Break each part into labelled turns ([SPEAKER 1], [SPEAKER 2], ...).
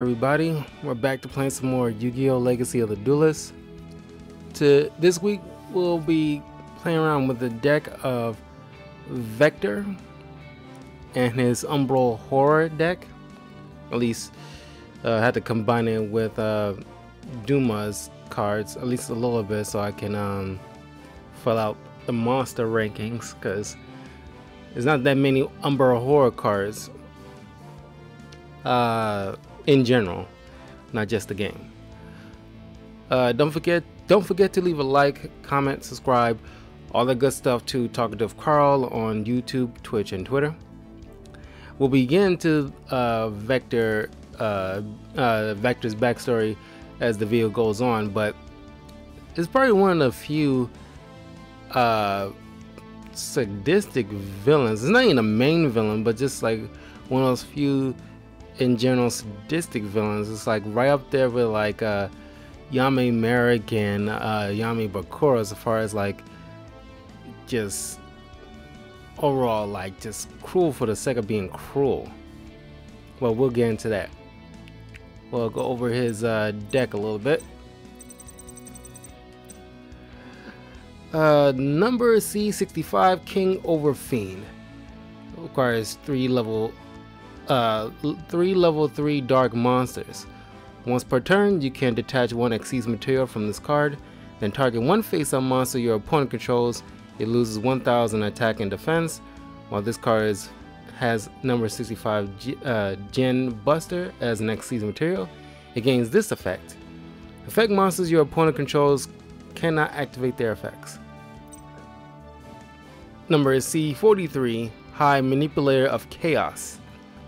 [SPEAKER 1] everybody we're back to playing some more yu-gi-oh! Legacy of the duelist. To this week we'll be playing around with the deck of vector and his umbral horror deck. At least uh, I had to combine it with uh, Dumon's cards at least a little bit so i can um, fill out the monster rankings because there's not that many umbral horror cards. Uh, in general, not just the game. Uh, don't forget, don't forget to leave a like, comment, subscribe, all the good stuff to Talkative Karl on YouTube, Twitch, and Twitter. We'll begin to uh, Vector, uh, uh, Vector's backstory as the video goes on, but it's probably one of the few uh, sadistic villains. It's not even a main villain, but just like one of those few in general sadistic villains. It's like right up there with like uh, Yami Marik and uh, Yami Bakura as far as like just overall like just cruel for the sake of being cruel. Well, we'll get into that. We'll go over his uh, deck a little bit. Uh, number C65 King Overfiend requires three level uh, three level 3 dark monsters. Once per turn, you can detach one Xyz material from this card, then target one face-up monster your opponent controls. It loses 1000 attack and defense, while this card is, has number 65 G, uh, Djinn Buster as an Xyz material. It gains this effect. Effect monsters your opponent controls cannot activate their effects. Number is C43, High Manipulator of Chaos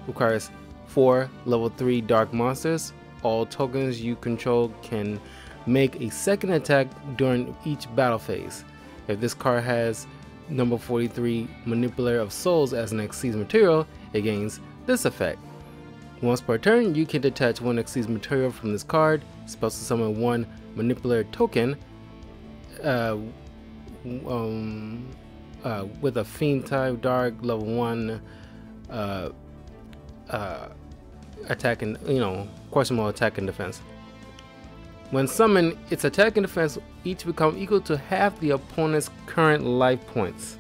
[SPEAKER 1] requires 4 level 3 dark monsters. All tokens you control can make a second attack during each battle phase. If this card has number 43 Manipulator of Souls as an Xyz material, it gains this effect. Once per turn, you can detach one Xyz material from this card, to summon one Manipulator token uh, um, uh, with a Fiend type Dark level 1 uh, uh, attack and you know questionable attack and defense. When summoned, its attack and defense each become equal to half the opponent's current life points.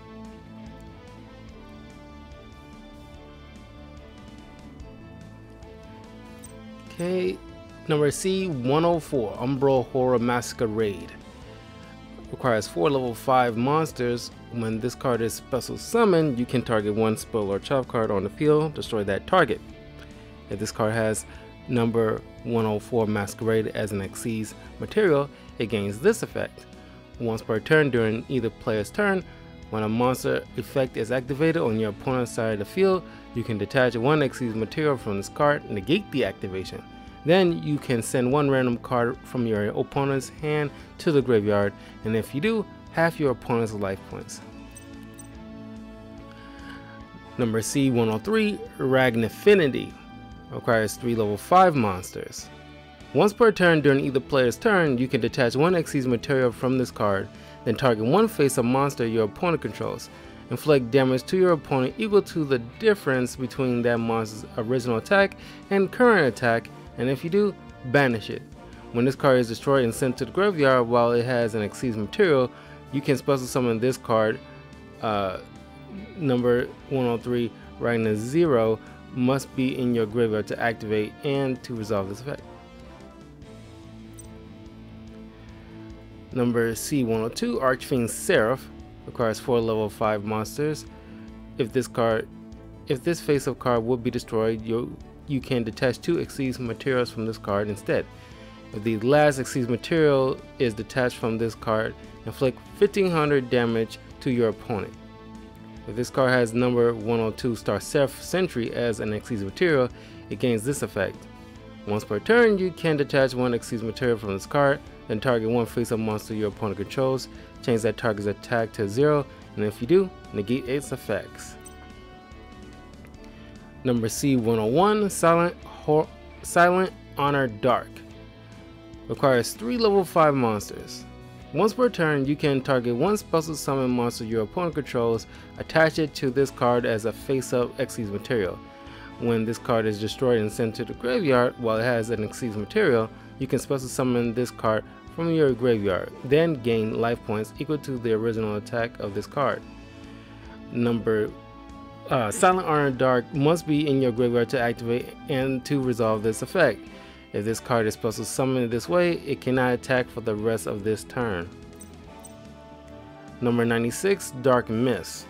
[SPEAKER 1] Okay, number C 104 Umbral Horror Masquerade requires 4 level 5 monsters. When this card is special summoned, you can target one spell or chop card on the field, destroy that target. If this card has number 104 Masquerade as an Xyz material, it gains this effect. Once per turn during either player's turn, when a monster effect is activated on your opponent's side of the field, you can detach one Xyz material from this card, negate the activation. Then you can send one random card from your opponent's hand to the graveyard, and if you do, half your opponent's life points. Number C103, Ragnafinity, requires 3 level 5 monsters. Once per turn during either player's turn, you can detach one Xyz material from this card, then target one face-up monster your opponent controls. Inflict damage to your opponent equal to the difference between that monster's original attack and current attack and if you do, banish it. When this card is destroyed and sent to the graveyard while it has an Xyz material, you can special summon this card, uh, number 103, Ragna Zero, must be in your graveyard to activate and to resolve this effect. Number C102, Archfiend Seraph, requires 4 level 5 monsters. If this card, if this face-up card would be destroyed, you you can detach two Xyz materials from this card instead. If the last Xyz material is detached from this card, inflict 1500 damage to your opponent. If this card has number 102 Star Seraph Sentry as an Xyz material, it gains this effect. Once per turn, you can detach one Xyz material from this card, then target one face-up monster your opponent controls, change that target's attack to zero, and if you do, negate its effects. Number C101, Silent, Silent Honor Dark. Requires 3 level 5 monsters. Once per turn, you can target one special summon monster your opponent controls, attach it to this card as a face-up Xyz material. When this card is destroyed and sent to the graveyard while it has an Xyz material, you can special summon this card from your graveyard, then gain life points equal to the original attack of this card. Number uh, Silent Iron Dark must be in your graveyard to activate and to resolve this effect. If this card is special summoned this way, it cannot attack for the rest of this turn. Number 96, Dark Mist.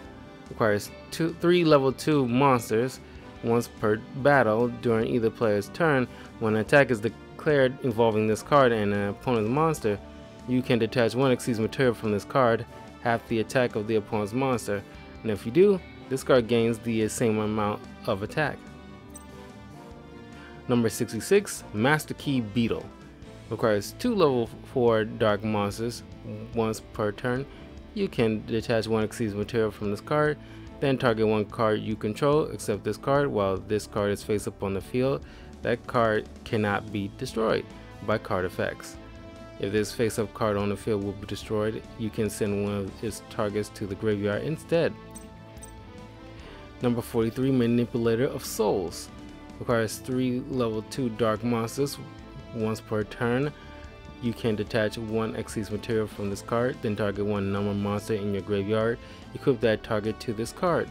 [SPEAKER 1] Requires two, three level 2 monsters once per battle during either player's turn. When an attack is declared involving this card and an opponent's monster, you can detach one Xyz material from this card, half the attack of the opponent's monster, and if you do, this card gains the same amount of attack. Number 66, Master Key Beetle. Requires two level 4 dark monsters once per turn. You can detach one Xyz material from this card, then target one card you control except this card while this card is face up on the field. That card cannot be destroyed by card effects. If this face-up card on the field will be destroyed, you can send one of its targets to the graveyard instead. Number 43, Manipulator of Souls. Requires 3 level 2 dark monsters once per turn. You can detach one Xyz material from this card, then target one number monster in your graveyard. Equip that target to this card.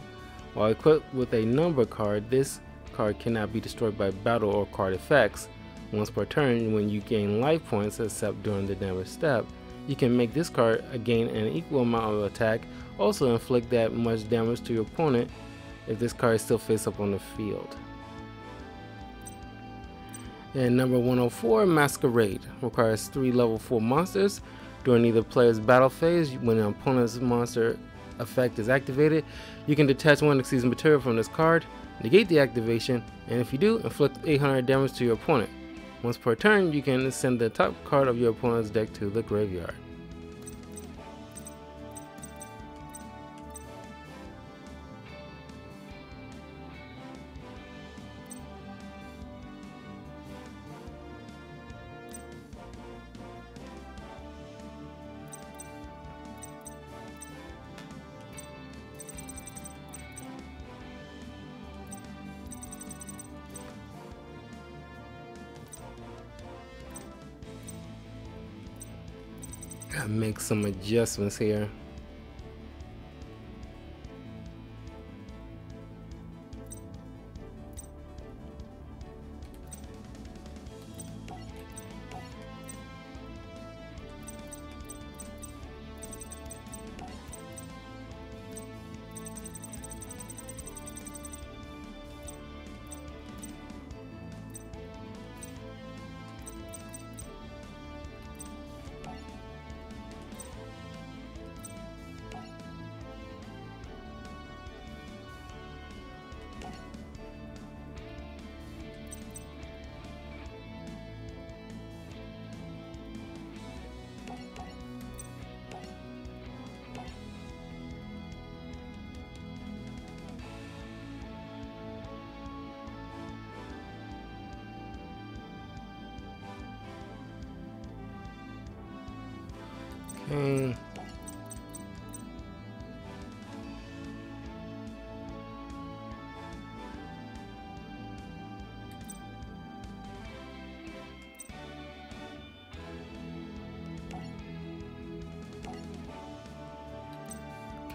[SPEAKER 1] While equipped with a number card, this card cannot be destroyed by battle or card effects. Once per turn, when you gain life points except during the damage step, you can make this card gain an equal amount of attack, also inflict that much damage to your opponent if this card is still face up on the field. And number 104, Masquerade, requires 3 level 4 monsters. During either player's battle phase, when an opponent's monster effect is activated, you can detach one Xyz material from this card, negate the activation, and if you do, inflict 800 damage to your opponent. Once per turn, you can send the top card of your opponent's deck to the graveyard. Make some adjustments here.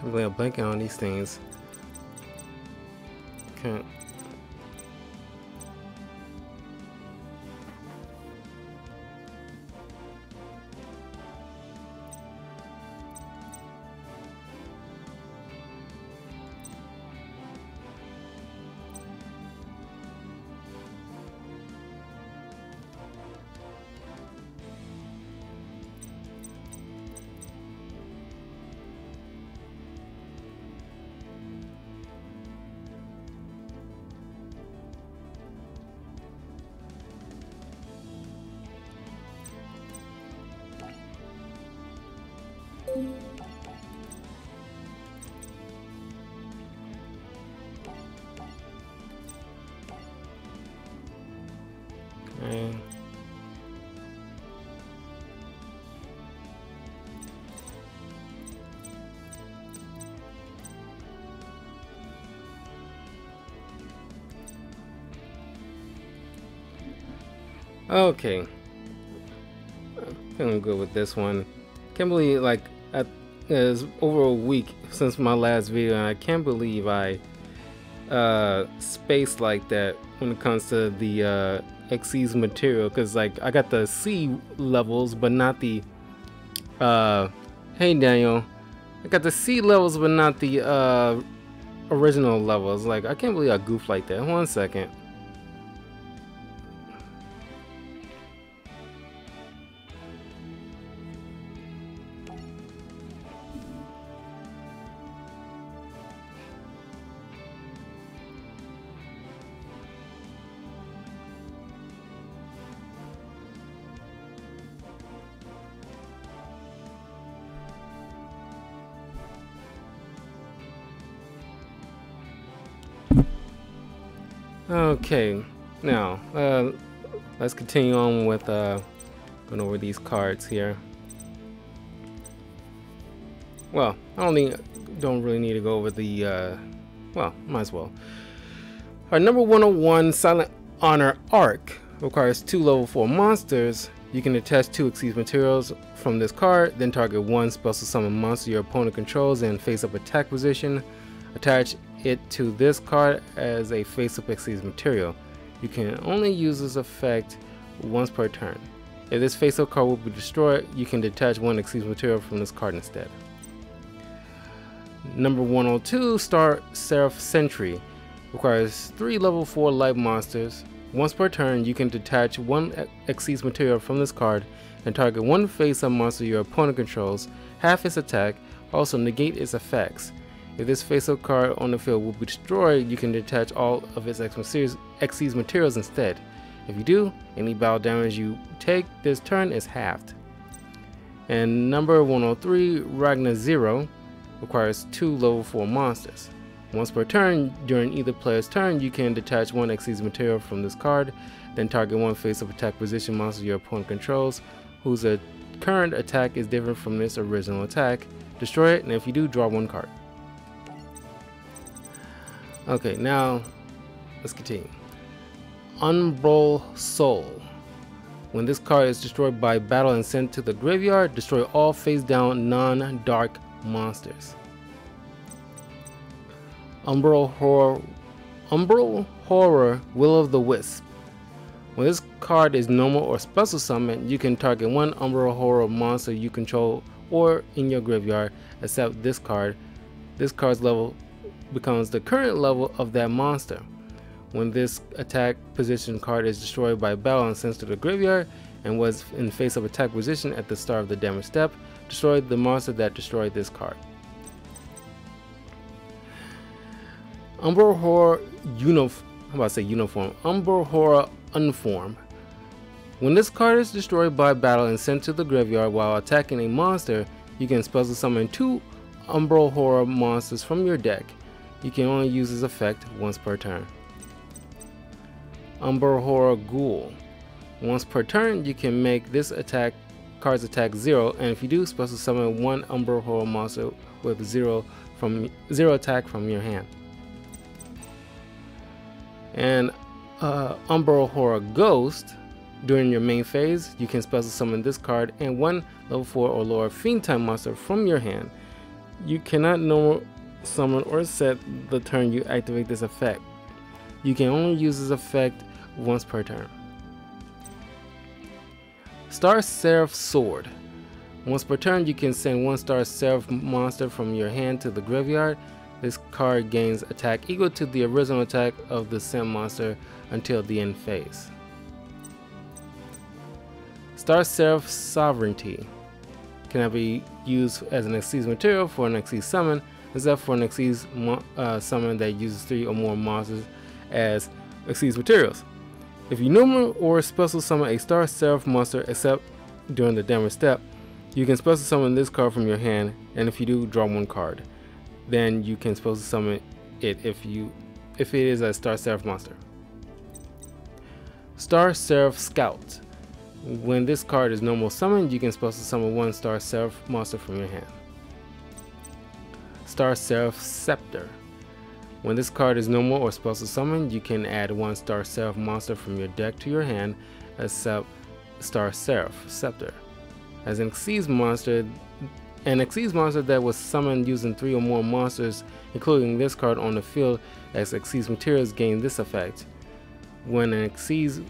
[SPEAKER 1] I'm blanking on these things. Okay. I'm good with this one. Can't believe like it's over a week since my last video and I can't believe I uh spaced like that when it comes to the uh Xyz material because like I got the C levels but not the uh hey Daniel I got the C levels but not the uh original levels like I can't believe I goofed like that one second Okay, now uh, let's continue on with uh, going over these cards here. Well, I only don't really need to go over the, uh, well, might as well. Our number 101 Silent Honor ARK requires two level 4 monsters. You can attach two Xyz materials from this card, then target one special summon monster your opponent controls in face up attack position. Attach it to this card as a face-up Xyz material. You can only use this effect once per turn. If this face-up card will be destroyed, you can detach one Xyz material from this card instead. Number 102, Star Seraph Sentry. Requires 3 level 4 light monsters. Once per turn, you can detach one Xyz material from this card and target one face-up monster your opponent controls, half its attack, also negate its effects. If this face-up card on the field will be destroyed, you can detach all of its Xyz materials instead. If you do, any battle damage you take this turn is halved. And number 103, Ragna Zero, requires two level 4 monsters. Once per turn, during either player's turn, you can detach one Xyz material from this card, then target one face-up attack position monster your opponent controls, whose uh, current attack is different from this original attack. Destroy it, and if you do, draw one card. Okay, now let's continue. Umbral Soul. When this card is destroyed by battle and sent to the graveyard, destroy all face down non-dark monsters. Umbral Horror Umbral Horror Will o' the Wisp. When this card is normal or special summon, you can target one Umbral Horror monster you control or in your graveyard, except this card. This card's level becomes the current level of that monster. When this attack position card is destroyed by battle and sent to the graveyard and was in face of attack position at the start of the damage step, destroy the monster that destroyed this card. Umbral Horror Uniform, how about to say uniform? Umbral Horror Unform. When this card is destroyed by battle and sent to the graveyard while attacking a monster, you can special summon two Umbral Horror monsters from your deck you can only use this effect once per turn. Umbral Horror Ghoul. Once per turn, you can make this attack card's attack zero, and if you do, special summon one Umbral Horror monster with zero from zero attack from your hand. And uh, Umbral Horror Ghost. During your main phase, you can special summon this card and one level 4 or lower Fiend type monster from your hand. You cannot normal summon, or set the turn you activate this effect. You can only use this effect once per turn. Star Seraph Sword. Once per turn, you can send one Star Seraph monster from your hand to the graveyard. This card gains attack equal to the original attack of the sent monster until the end phase. Star Seraph Sovereignty can be used as an Xyz material for an Xyz summon except for an Xyz uh, summon that uses three or more monsters as Xyz materials. If you normal or special summon a Star Seraph monster except during the damage step, you can special summon this card from your hand, and if you do, draw one card. Then you can special summon it if you if it is a Star Seraph monster. Star Seraph Scout. When this card is normal summoned, you can special summon one Star Seraph monster from your hand. Star Seraph Scepter. When this card is normal or special summoned, you can add one Star Seraph monster from your deck to your hand except Star Seraph Scepter. As an Xyz monster, an Xyz monster that was summoned using three or more monsters, including this card on the field as Xyz materials gain this effect. When an Xyz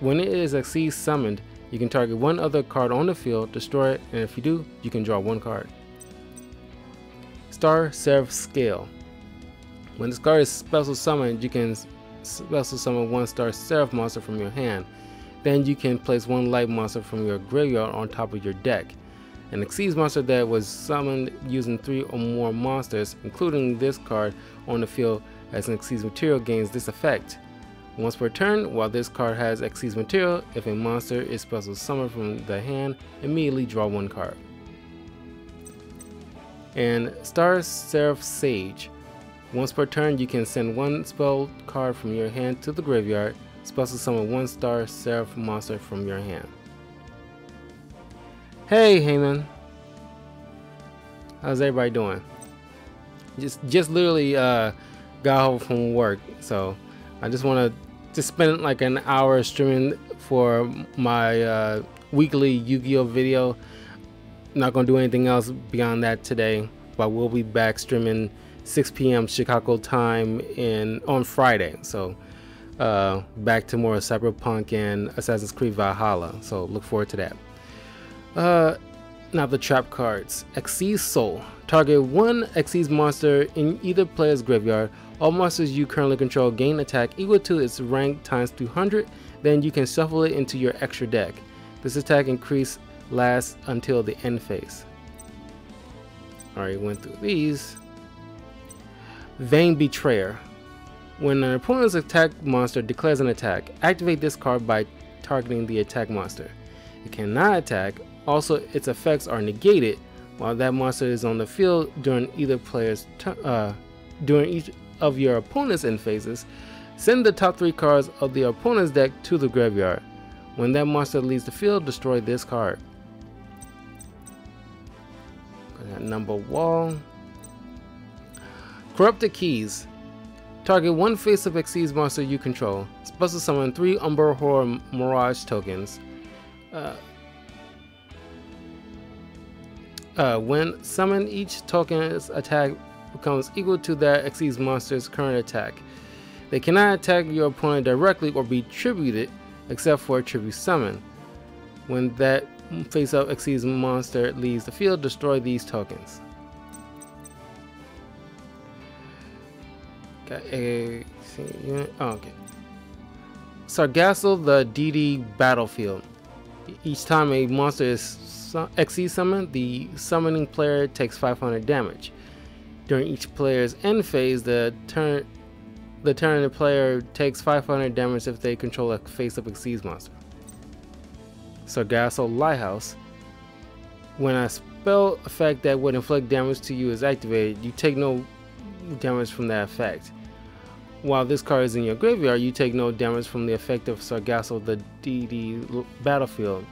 [SPEAKER 1] when it is Xyz summoned, you can target one other card on the field, destroy it, and if you do, you can draw one card. Star Seraph Scale. When this card is special summoned, you can special summon one Star Seraph monster from your hand. Then you can place one light monster from your graveyard on top of your deck. An Xyz monster that was summoned using three or more monsters, including this card on the field as an Xyz material gains this effect. Once per turn, while this card has Xyz material, if a monster is special summoned from the hand, immediately draw one card. And Star Seraph Sage. Once per turn, you can send one spell card from your hand to the graveyard, special summon one Star Seraph monster from your hand. Hey, Heyman. How's everybody doing? Just, just literally uh, got home from work, so I just want to just spend like an hour streaming for my uh, weekly Yu-Gi-Oh video. Not gonna do anything else beyond that today, but we'll be back streaming 6 p.m. Chicago time in on Friday. So uh, back to more Cyberpunk and Assassin's Creed Valhalla. So look forward to that. Uh, now the trap cards. Xyz Soul. Target one Xyz monster in either player's graveyard all monsters you currently control gain attack equal to its rank times 200, then you can shuffle it into your extra deck. This attack increase lasts until the end phase. Alright, went through these. Vain Betrayer. When an opponent's attack monster declares an attack, activate this card by targeting the attack monster. It cannot attack, also its effects are negated while that monster is on the field during either player's uh, during each of your opponent's end phases, send the top three cards of the opponent's deck to the graveyard. When that monster leaves the field, destroy this card. Number wall. Corrupted Keys. Target one face of Xyz monster you control. Special summon three Umbral Horror Mirage tokens. Uh, uh, when summoned, each token's attack becomes equal to that Xyz monster's current attack. They cannot attack your opponent directly or be tributed except for a tribute summon. When that face-up Xyz monster leaves the field, destroy these tokens. Got a unit. Oh, okay. Sargasso the DD battlefield. Each time a monster is Xyz summoned, the summoning player takes 500 damage. During each player's end phase, the turn the turn the player takes 500 damage if they control a face-up Xyz monster. Sargasso Lighthouse. When a spell effect that would inflict damage to you is activated, you take no damage from that effect. While this card is in your graveyard, you take no damage from the effect of Sargasso the DD battlefield.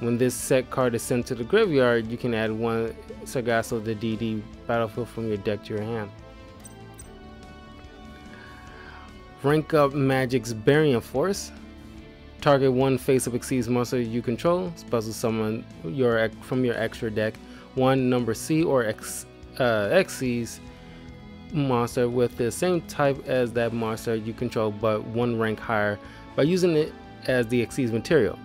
[SPEAKER 1] When this set card is sent to the graveyard, you can add one Sargasso the DD battlefield from your deck to your hand. Rank up Magic Barian's Force. Target one face of Xyz monster you control. Special summon your from your extra deck one number C or X uh, Xyz monster with the same type as that monster you control but one rank higher by using it as the Xyz material.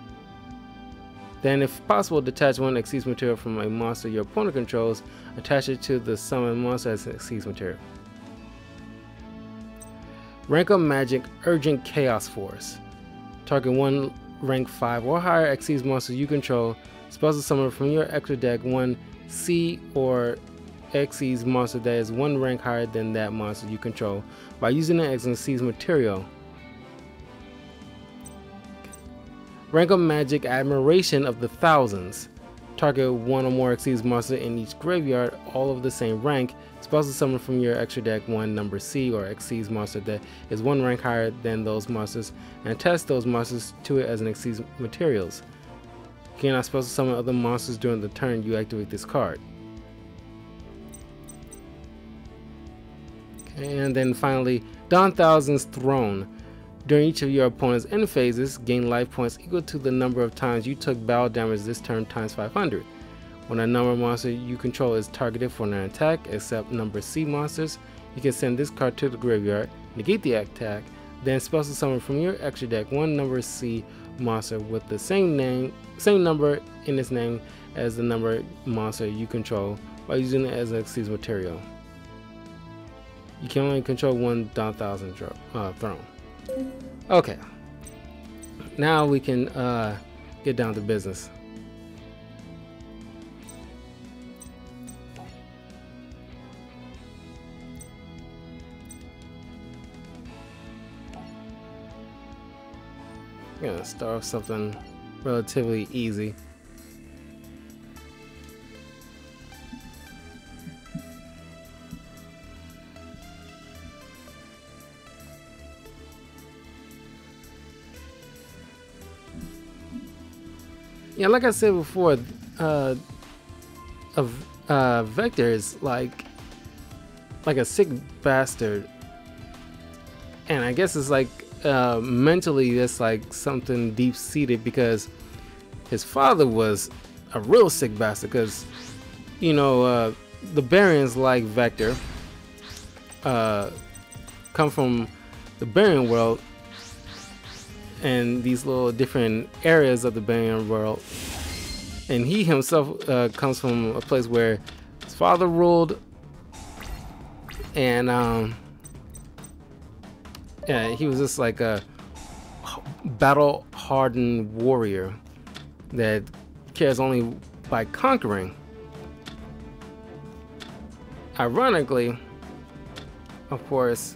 [SPEAKER 1] Then, if possible, detach one Xyz material from a monster your opponent controls, attach it to the summoned monster as Xyz material. Rank up Magic Argent Chaos Force. Target one rank 5 or higher Xyz monster you control, special summon from your extra deck one C or Xyz monster that is one rank higher than that monster you control by using as Xyz material Rank up Magic Admiration of the Thousands. Target one or more Xyz monster in each graveyard, all of the same rank. Special summon from your extra deck one number C or Xyz monster that is one rank higher than those monsters and test those monsters to it as an Xyz materials. You cannot special summon other monsters during the turn you activate this card. And then finally, Don Thousand's Throne. During each of your opponent's end phases, gain life points equal to the number of times you took battle damage this turn times 500. When a number monster you control is targeted for an attack, except number C monsters, you can send this card to the graveyard, negate the attack, then special summon from your extra deck one number C monster with the same name, same number in its name as the number monster you control by using it as an Xyz material. You can only control one Don Thousand uh, throne. Okay. Now we can uh, get down to business. I'm gonna start with something relatively easy. yeah, like I said before, uh, a uh, Vector is like like a sick bastard, and I guess it's like uh, mentally that's like something deep seated because his father was a real sick bastard. Because you know uh, the Barians like Vector uh, come from the Barian world and these little different areas of the Barian world. And he himself uh, comes from a place where his father ruled, and um, yeah, he was just like a battle-hardened warrior that cares only by conquering. Ironically, of course,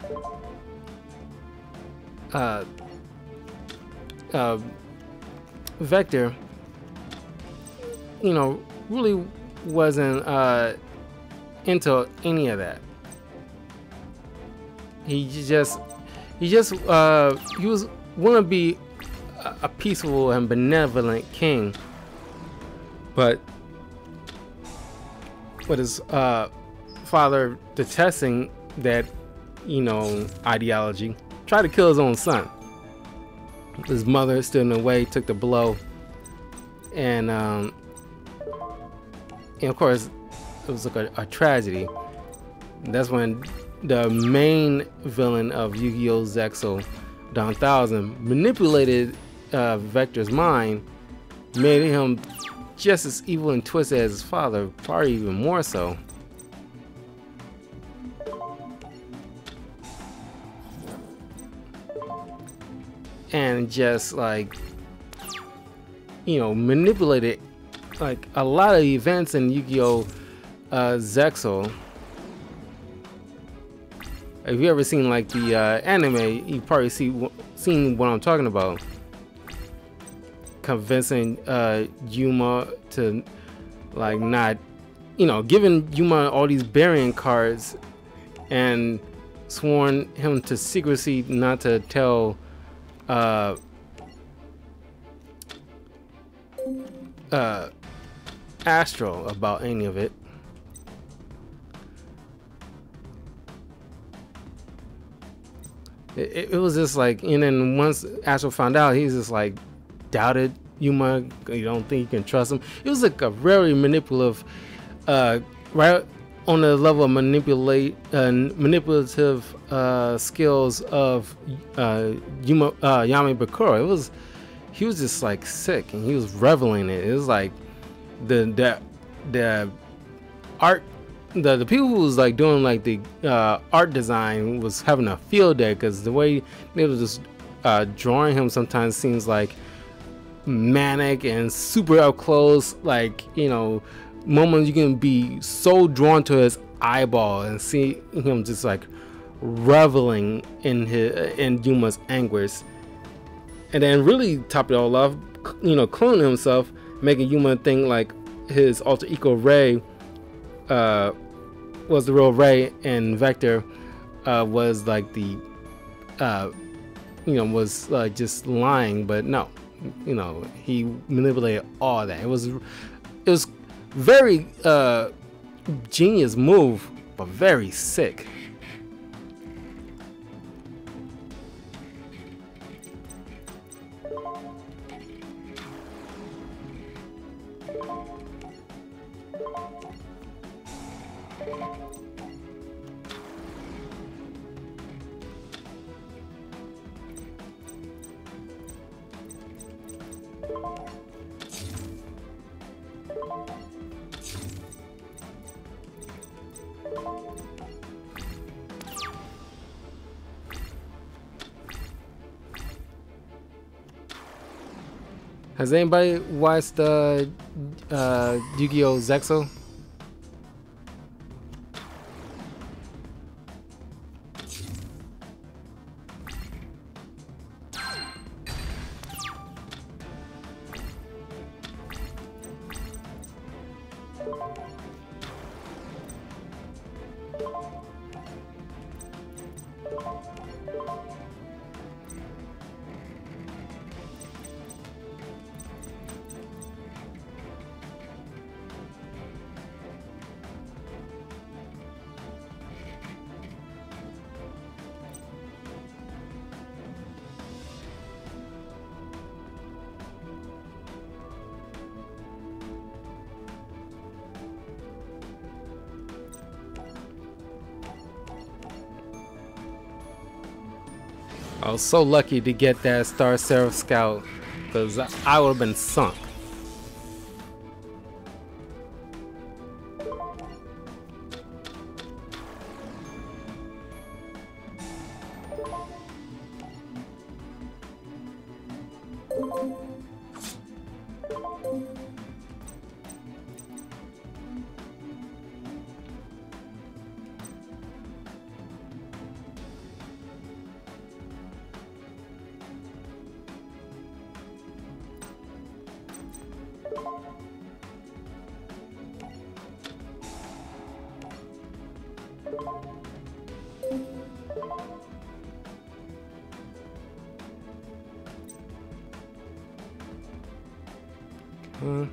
[SPEAKER 1] uh, uh, Vector, you know, really wasn't uh, into any of that. He just, he just, uh, he was want to be a, peaceful and benevolent king, but with his uh, father detesting that, you know, ideology, tried to kill his own son. His mother stood in the way, took the blow, and um, and of course it was like a, a tragedy. That's when the main villain of Yu-Gi-Oh! Zexal, Don Thousand, manipulated uh, Vector's mind, made him just as evil and twisted as his father, probably even more so. and just like you know manipulated like a lot of events in Yu-Gi-Oh! Uh, Zexal. If you ever seen like the uh, anime, you probably see seen what I'm talking about. Convincing uh, Yuma to like not, you know, giving Yuma all these Barian cards, and sworn him to secrecy not to tell uh, uh, Astral about any of it. It, it was just like, and then once Astral found out, he's just like doubted Yuma. You don't think you can trust him. It was like a very manipulative, uh, right on the level of manipulate uh, manipulative uh, skills of uh, Yuma, uh, Yami Bakura. It was he was just like sick and he was reveling in it. It was like the the the art the the people who was like doing like the uh, art design was having a field day because the way they was just uh, drawing him sometimes seems like manic and super up close like you know moments you can be so drawn to his eyeball and see him just like reveling in his in Yuma's anguish. And then really top it all off, you know, cloning himself, making Yuma think like his alter ego Ray uh, was the real Ray and Vector uh, was like the uh, you know was uh, just lying, but no, you know he manipulated all that. It was it was very uh, genius move, but very sick. Has anybody watched the uh, Yu-Gi-Oh! Zexal? So lucky to get that Star Seraph Scout because I would have been sunk. Hmm.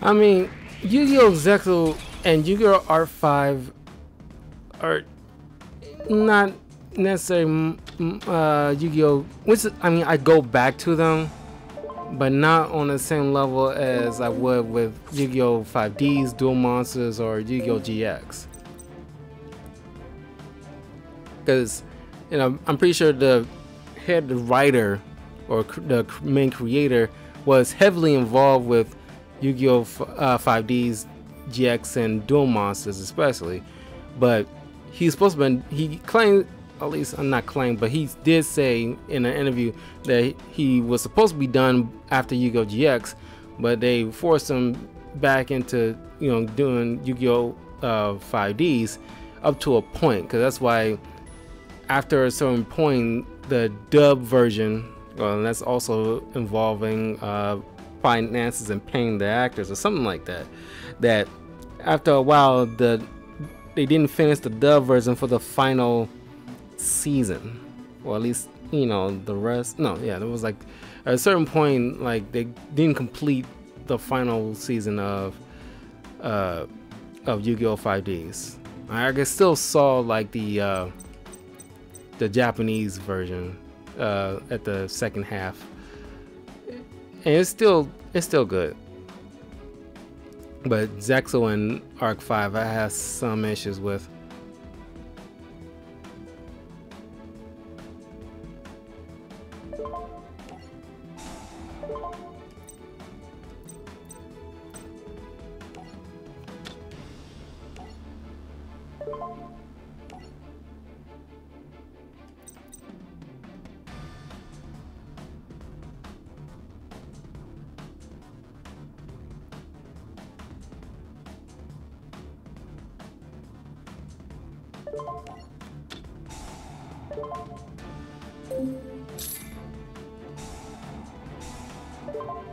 [SPEAKER 1] I mean, Yu-Gi-Oh! Zexal and Yu-Gi-Oh! ARC-V are not necessarily uh, Yu-Gi-Oh! I mean, I go back to them, but not on the same level as I would with Yu-Gi-Oh! 5Ds, Duel Monsters, or Yu-Gi-Oh! GX. Because, you know, I'm pretty sure the head writer or the main creator was heavily involved with Yu-Gi-Oh! Uh, 5Ds, GX, and Duel Monsters especially. But he's supposed to be, he claimed, at least I'm not claiming, but he did say in an interview that he was supposed to be done after Yu-Gi-Oh! GX, but they forced him back into, you know, doing Yu-Gi-Oh! Uh, 5Ds up to a point, because that's why after a certain point, the dub version, well, that's also involving uh, finances and paying the actors or something like that. That after a while, the they didn't finish the dub version for the final season, or at least you know the rest. No, yeah, there was like at a certain point, like they didn't complete the final season of uh, of Yu-Gi-Oh! 5Ds. I still saw like the uh, the Japanese version uh, at the second half and it's still it's still good. But Zexal and ARC-V I have some issues with. Thank you.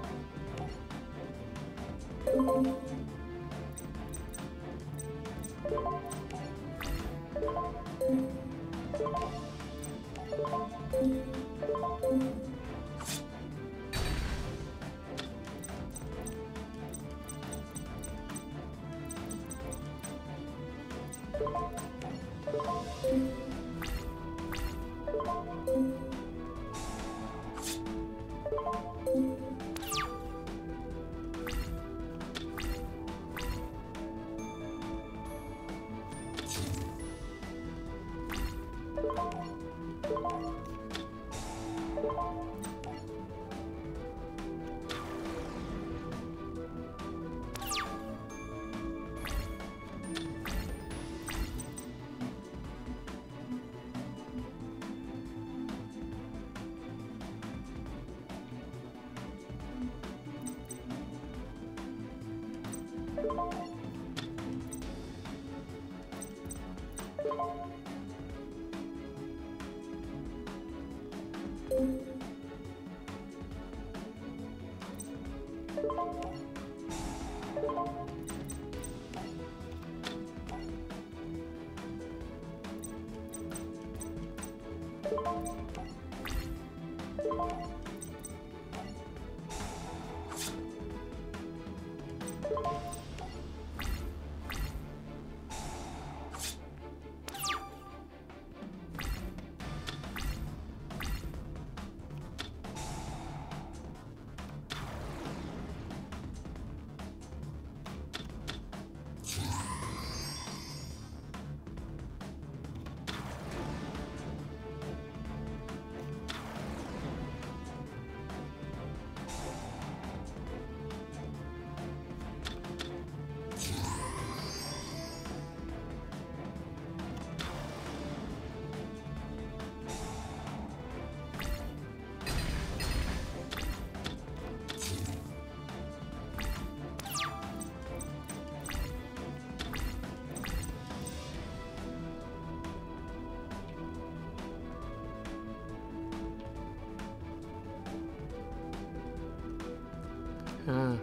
[SPEAKER 1] Uh,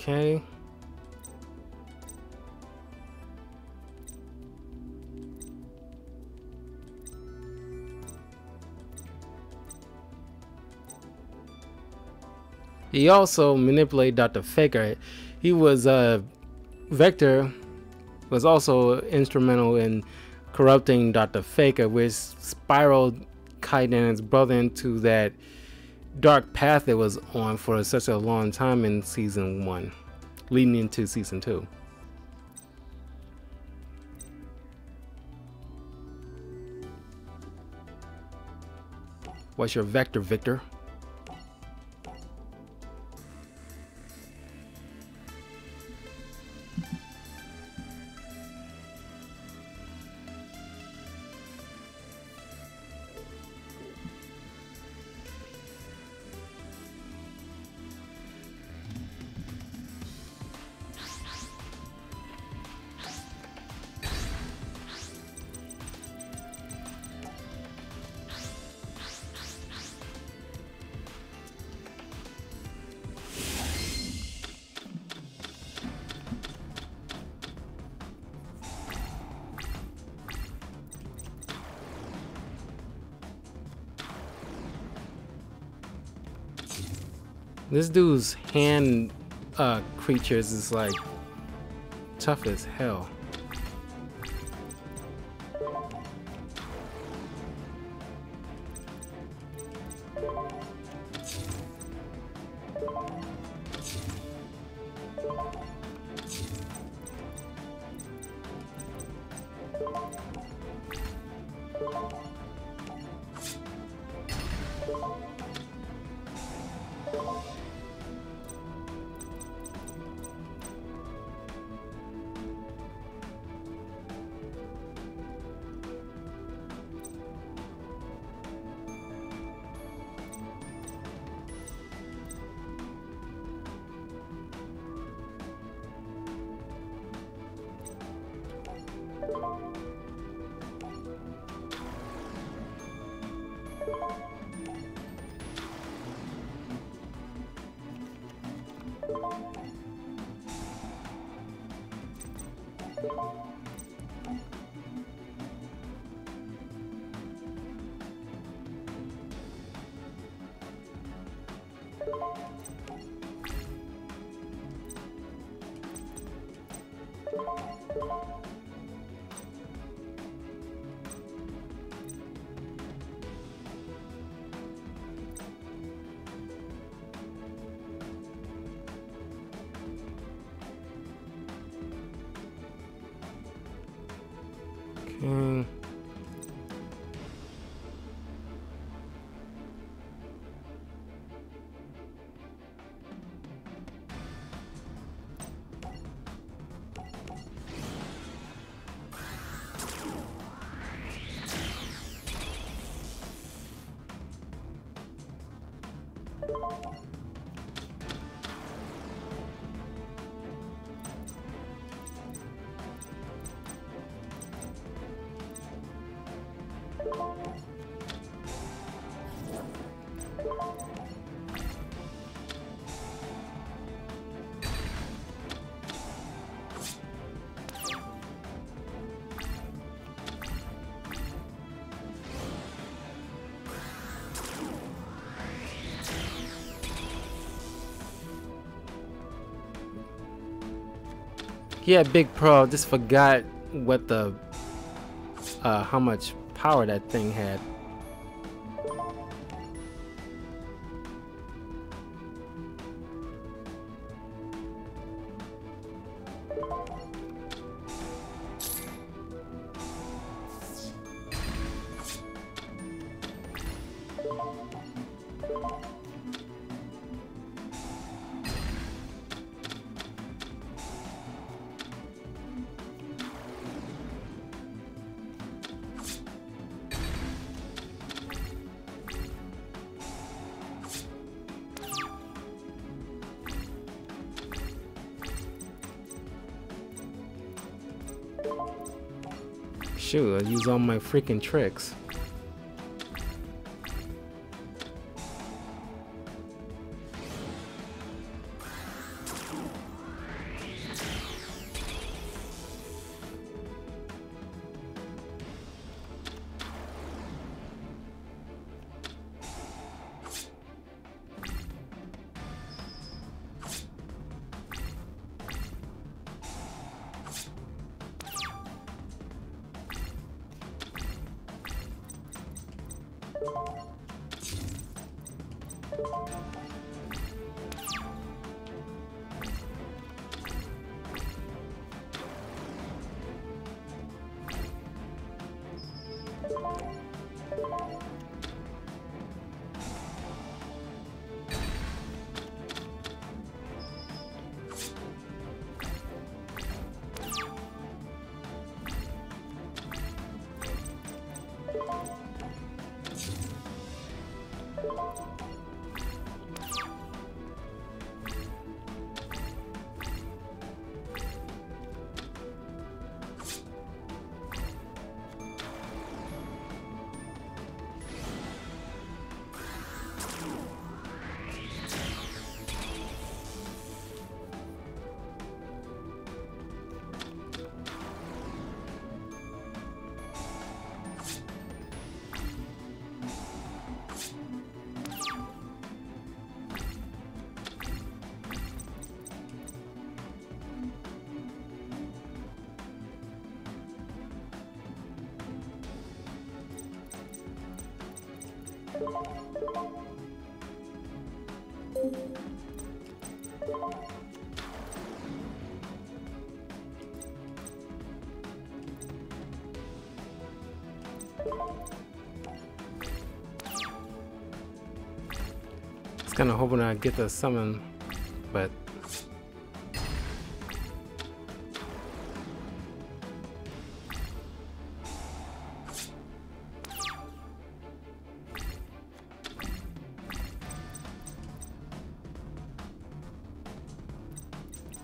[SPEAKER 1] okay. He also manipulated Dr. Faker. He was uh, Vector was also instrumental in corrupting Dr. Faker, which spiraled his brother into that dark path it was on for such a long time in season one, leading into season two. What's your vector, Victor? This dude's hand uh, creatures is like tough as hell. Yeah, Big Pro. Just forgot what the uh, how much power that thing had. Shoot, I use all my freaking tricks. Hoping I'd get the summon, but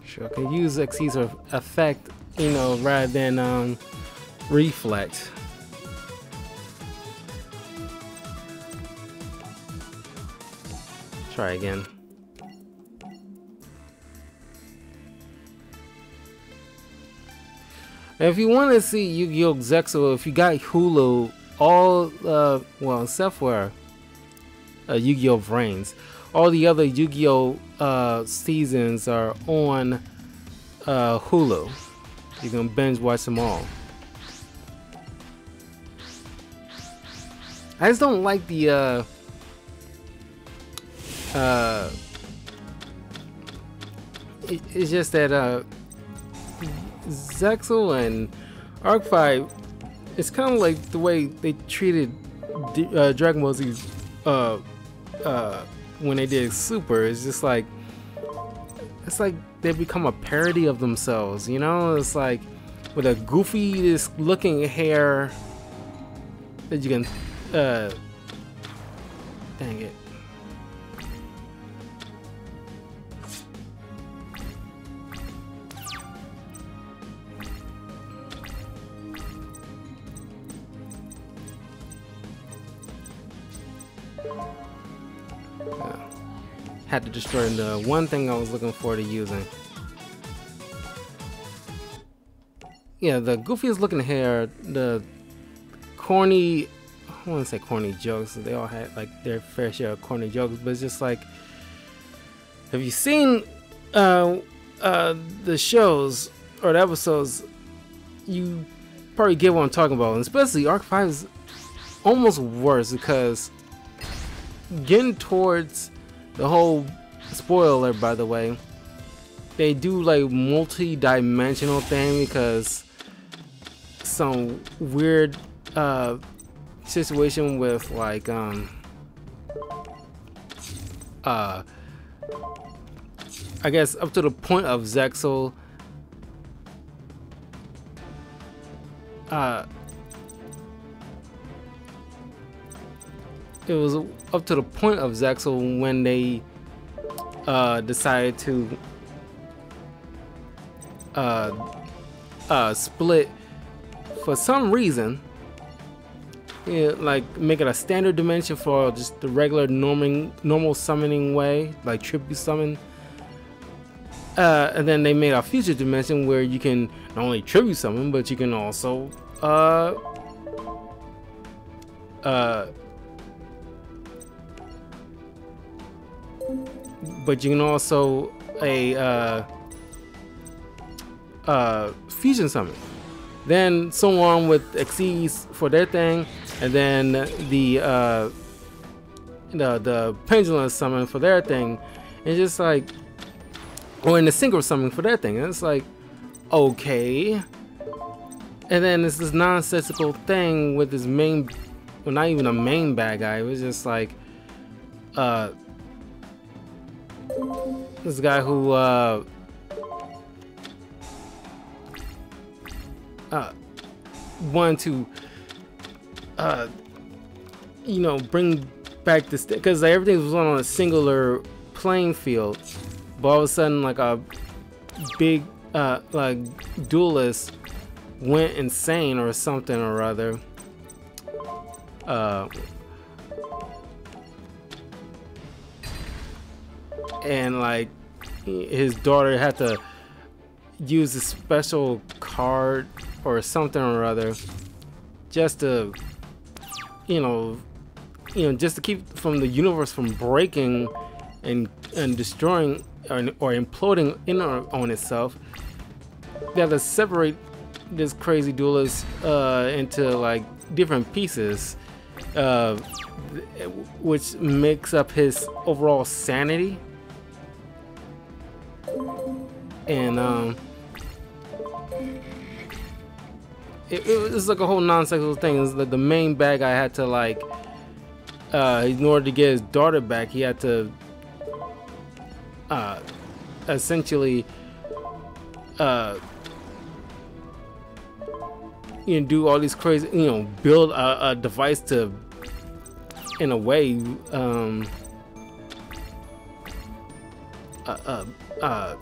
[SPEAKER 1] Sure, I can use Xyz's effect, you know, rather than um, reflect. Try again. If you want to see Yu-Gi-Oh! Zexal, if you got Hulu, all, uh, well, except for uh, Yu-Gi-Oh! VRAINS, all the other Yu-Gi-Oh! Uh, seasons are on uh, Hulu. You can binge watch them all. I just don't like the, uh, uh, it, it's just that, uh, Zexal and ARC-V, it's kind of like the way they treated uh, Dragon Ball Z uh, uh, when they did Super. It's just like, it's like they become a parody of themselves, you know? It's like with a goofy, looking hair that you can, uh, dang it. Had to destroy the one thing I was looking forward to using. Yeah, the goofiest looking hair, the corny, I want to say corny jokes, they all had like their fair share of corny jokes, but it's just like, have you seen uh, uh, the shows or the episodes, you probably get what I'm talking about, and especially ARC-V is almost worse because getting towards the whole spoiler by the way they do like multi-dimensional thing because some weird uh situation with like um uh I guess up to the point of Zexal. Uh it was up to the point of Zexal when they uh, decided to uh, uh, split for some reason. Like make it a standard dimension for just the regular normal summoning way, like tribute summon. Uh, and then they made a future dimension where you can not only tribute summon, but you can also uh, uh, but you can also a uh, uh, fusion summon. Then someone with Xyz for their thing, and then the uh, the the pendulum summon for their thing. It's just like, or in the synchro summon for their thing. And it's like, okay. And then it's this nonsensical thing with this main, well, not even a main bad guy. It was just like, uh, this guy who uh, uh, wanted to uh, you know bring back this because like, everything was on a singular playing field but all of a sudden like a big uh, like duelist went insane or something or other. Uh, and like his daughter had to use a special card or something or other just to you know you know just to keep from the universe from breaking and and destroying or, or imploding in or, on itself. They have to separate this crazy duelist uh, into like different pieces uh, which makes up his overall sanity and um, it, it was like a whole non-sexual thing. Was like the main bad guy had to like, uh, in order to get his daughter back, he had to, uh, essentially, uh, you know, do all these crazy, you know, build a, a device to, in a way, um, uh, uh, uh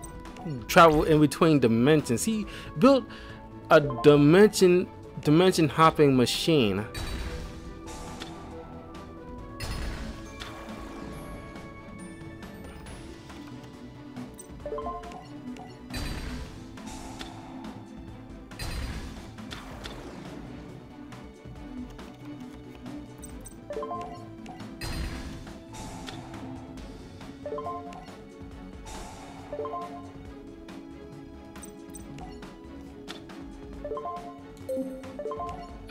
[SPEAKER 1] travel in between dimensions. He built a dimension dimension hopping machine.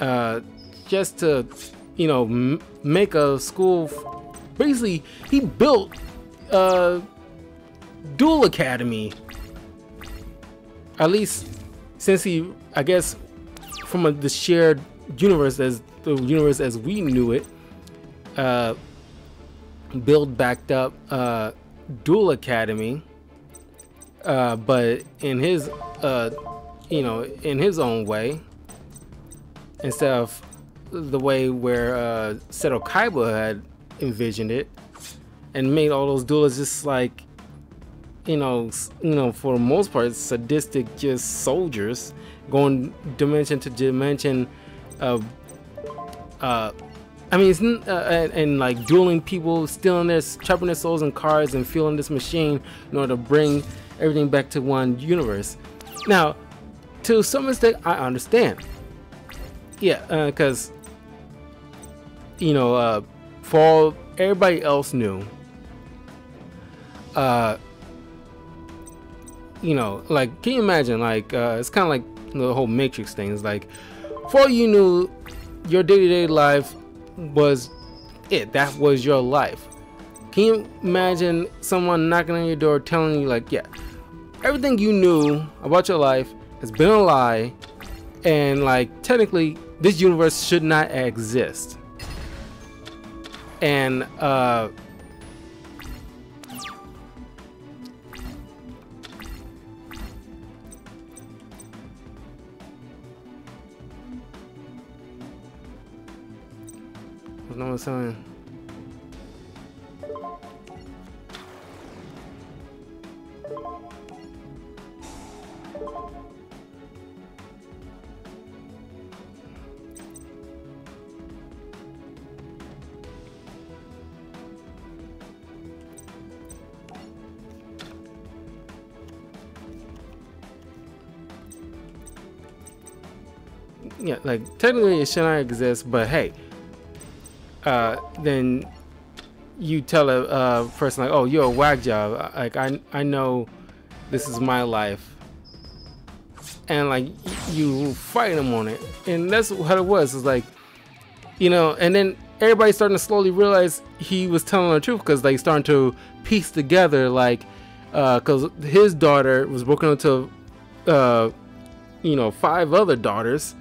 [SPEAKER 1] Uh, just to, you know, m- make a school. F- basically, he built a Duel Academy. At least, since he, I guess, from a, the shared universe as the universe as we knew it, uh, build backed up uh, Duel Academy. Uh, but in his, uh, you know, in his own way, instead of the way where uh, Seto Kaiba had envisioned it, and made all those duelists just like, you know, you know, for the most part, sadistic, just soldiers going dimension to dimension. Uh, uh, I mean, it's, uh, and, and, like dueling people, stealing their, trapping their souls in cars, and fueling this machine in order to bring everything back to one universe. Now, to some extent, I understand yeah, because uh, you know, uh, for everybody else knew, uh, you know, like, can you imagine? Like, uh, it's kind of like the whole Matrix thing. It's like, for you knew, your day-to-day life was it. That was your life. Can you imagine someone knocking on your door telling you, like, yeah, everything you knew about your life has been a lie, and like, technically, this universe should not exist. And uh no saying? Yeah, like technically it should not exist, but hey, uh, then you tell a person like, oh, you're a whack job. Like I, I know this is my life, and like you fight them on it, and that's what it was. It's like, you know, and then everybody's starting to slowly realize he was telling the truth because they starting to piece together like, because uh, his daughter was broken into, uh, you know, five other daughters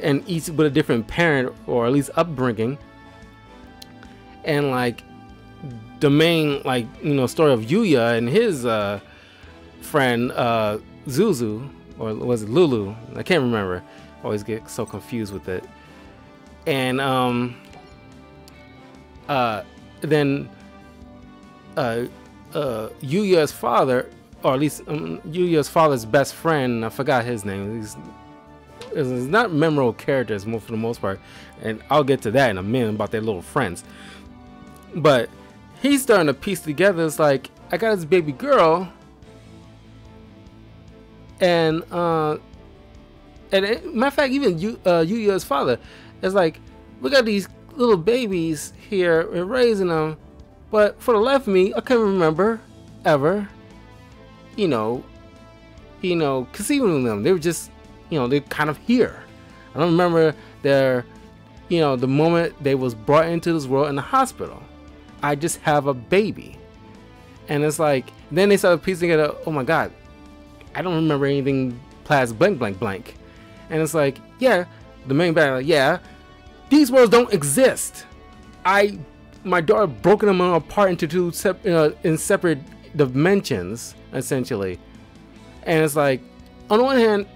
[SPEAKER 1] and each with a different parent or at least upbringing. And like the main like you know story of Yuya and his uh friend uh Zuzu or was it Lulu? I can't remember. Always get so confused with it. And um uh then uh uh Yuya's father or at least um, Yuya's father's best friend I forgot his name. He's it's not memorable characters for the most part, and I'll get to that in a minute about their little friends. But he's starting to piece together. It's like I got this baby girl, and uh, and it, matter of fact, even you, uh, Yuya's father, it's like, we got these little babies here, we're raising them, but for the life of me, I can't remember ever, you know, you know, conceiving them. They were just you know, they're kind of here. I don't remember their, you know, the moment they was brought into this world in the hospital. I just have a baby. And it's like, then they started piecing it up, oh my God, I don't remember anything past blank, blank, blank. And it's like, yeah, the main like, yeah, these worlds don't exist. I, my daughter broken them apart into two sep- uh, in separate dimensions, essentially. And it's like, on the one hand,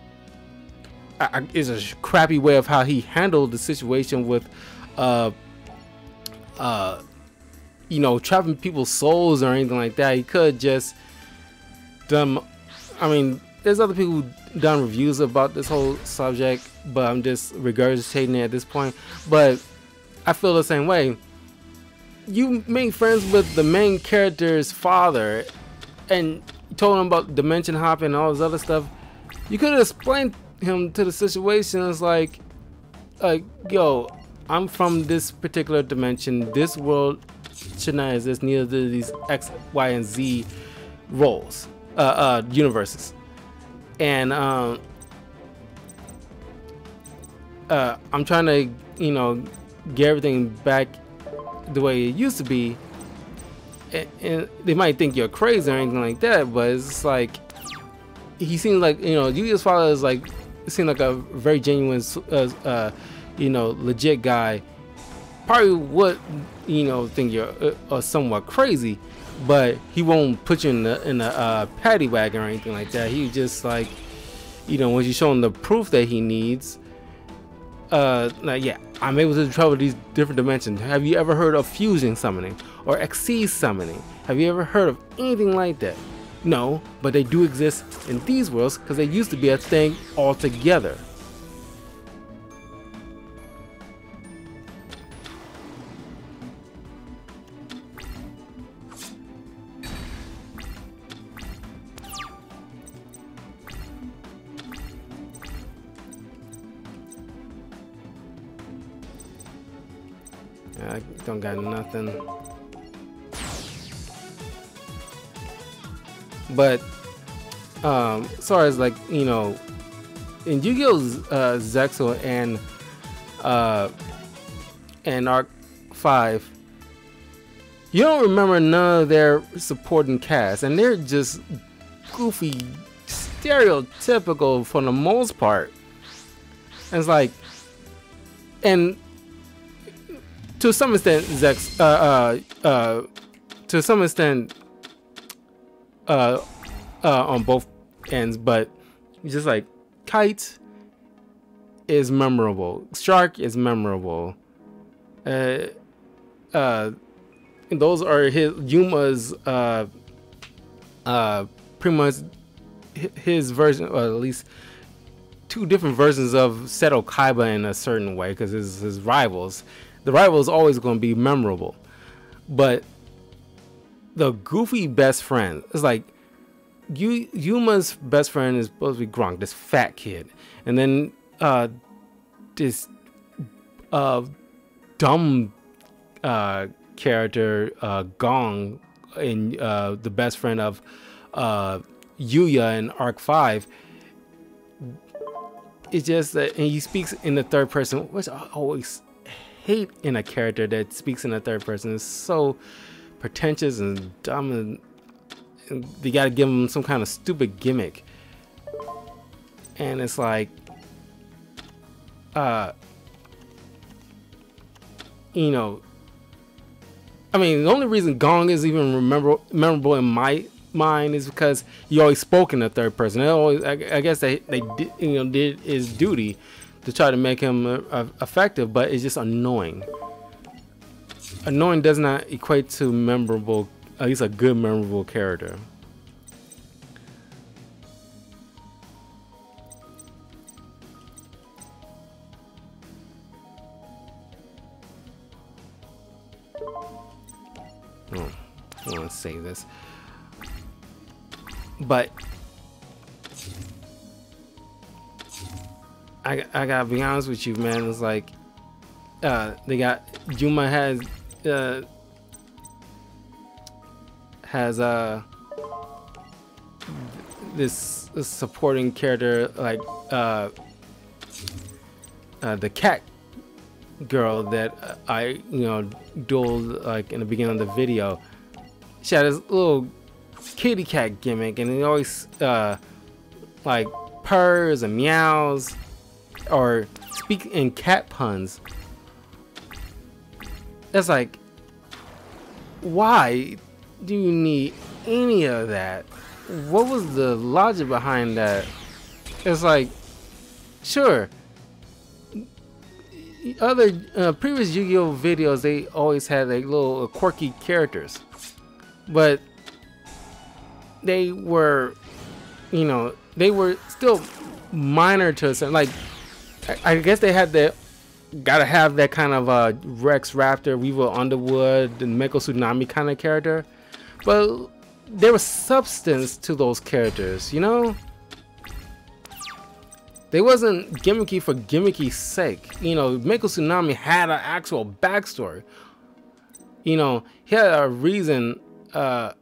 [SPEAKER 1] is a crappy way of how he handled the situation with, uh, uh, you know, trapping people's souls or anything like that. He could just them. I mean, there's other people who done reviews about this whole subject, but I'm just regurgitating it at this point. But I feel the same way. You made friends with the main character's father, and told him about dimension hopping and all this other stuff. You could have explained him to the situation. is like, like, yo, I'm from this particular dimension. This world should not exist. Neither do these X, Y, and Z roles, uh, uh, universes and um, uh, I'm trying to, you know, get everything back the way it used to be. And, they might think you're crazy or anything like that, but it's like he seems like you know, Yuya's father is like seemed like a very genuine, uh, uh, you know, legit guy. Probably would, you know, think you're uh, uh somewhat crazy, but he won't put you in the in a paddy wagon or anything like that. He just like, you know, once you show him the proof that he needs, uh, like yeah, I'm able to travel these different dimensions. Have you ever heard of fusion summoning or exceed summoning? Have you ever heard of anything like that? No, but they do exist in these worlds because they used to be a thing altogether. I don't got nothing. But um, as far as like you know, in Yu-Gi-Oh! Uh, Zexal and uh, and Arc Five, you don't remember none of their supporting cast, and they're just goofy, stereotypical for the most part. And it's like, and to some extent, Zex, uh, uh, uh, to some extent, uh, uh, on both ends, but just like Kite is memorable, Shark is memorable. Uh, uh, those are his Yuma's, uh, uh, pretty much his version, or at least two different versions of Seto Kaiba in a certain way, because his his rivals the rival is always going to be memorable. But the goofy best friend It's like you Yuma's best friend is supposed to be Bronk, this fat kid, and then uh, this uh, dumb uh, character uh, Gong, in uh, the best friend of uh, Yuya in ARC-V. It's just that, and he speaks in the third person, which I always hate in a character that speaks in a third person. It's so pretentious and dumb, and, and you got to give him some kind of stupid gimmick. And it's like, uh, you know, I mean, the only reason Gong is even remember, memorable in my mind is because he always spoke in the third person. Always, I, I, guess they they did, you know did his duty to try to make him uh, effective, but it's just annoying. Annoying does not equate to memorable, at least a good memorable character. Oh, I want to save this. But I, I gotta be honest with you, man. It's like uh, they got Yuma has uh, has uh this, supporting character like uh, uh, the cat girl that I you know dueled like in the beginning of the video. She had this little kitty cat gimmick, and it always uh, like purrs and meows or speak in cat puns. It's like, why do you need any of that? What was the logic behind that? It's like, sure. Other uh, previous Yu-Gi-Oh videos, they always had like little uh, quirky characters, but they were, you know, they were still minor to us. Like, I, I guess they had the gotta have that kind of uh, Rex Raptor, Weevil Underwood, and Mako Tsunami kind of character. But there was substance to those characters, you know? They wasn't gimmicky for gimmicky sake. You know, Mako Tsunami had an actual backstory. You know, he had a reason uh,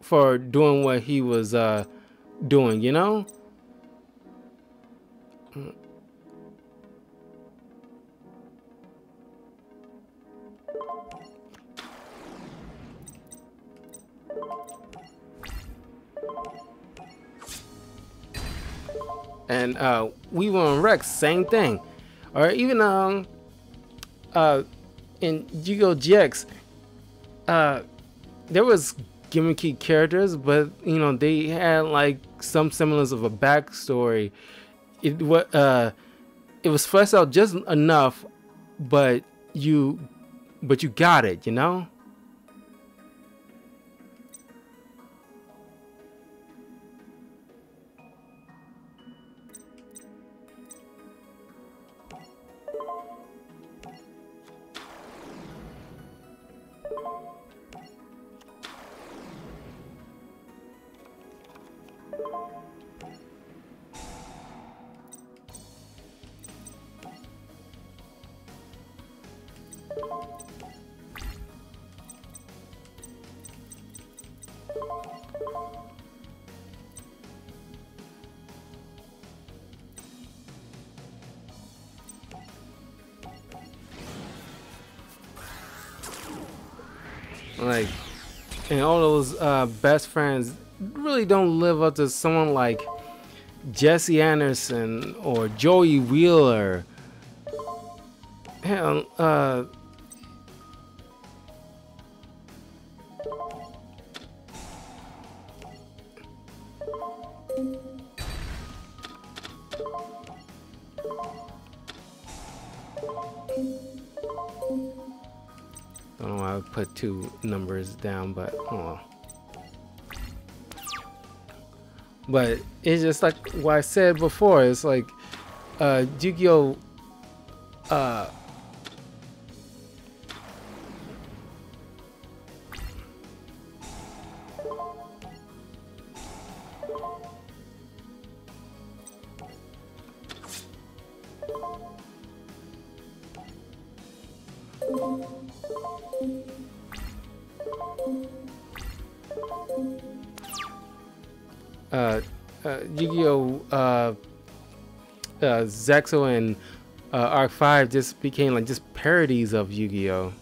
[SPEAKER 1] for doing what he was uh, doing, you know? And uh, we were on Rex, same thing. Or even um, uh, in Yu-Gi-Oh! GX, uh, there was gimmicky characters, but you know they had like some semblance of a backstory. It what uh, it was fleshed out just enough, but you, but you got it, you know. Uh, best friends really don't live up to someone like Jesse Anderson or Joey Wheeler. Hell, uh, don't know why I put two numbers down, but oh. But it's just like what I said before. It's like uh, Yu-Gi-Oh! Uh, Zexal and uh, ARC-V just became like just parodies of Yu-Gi-Oh!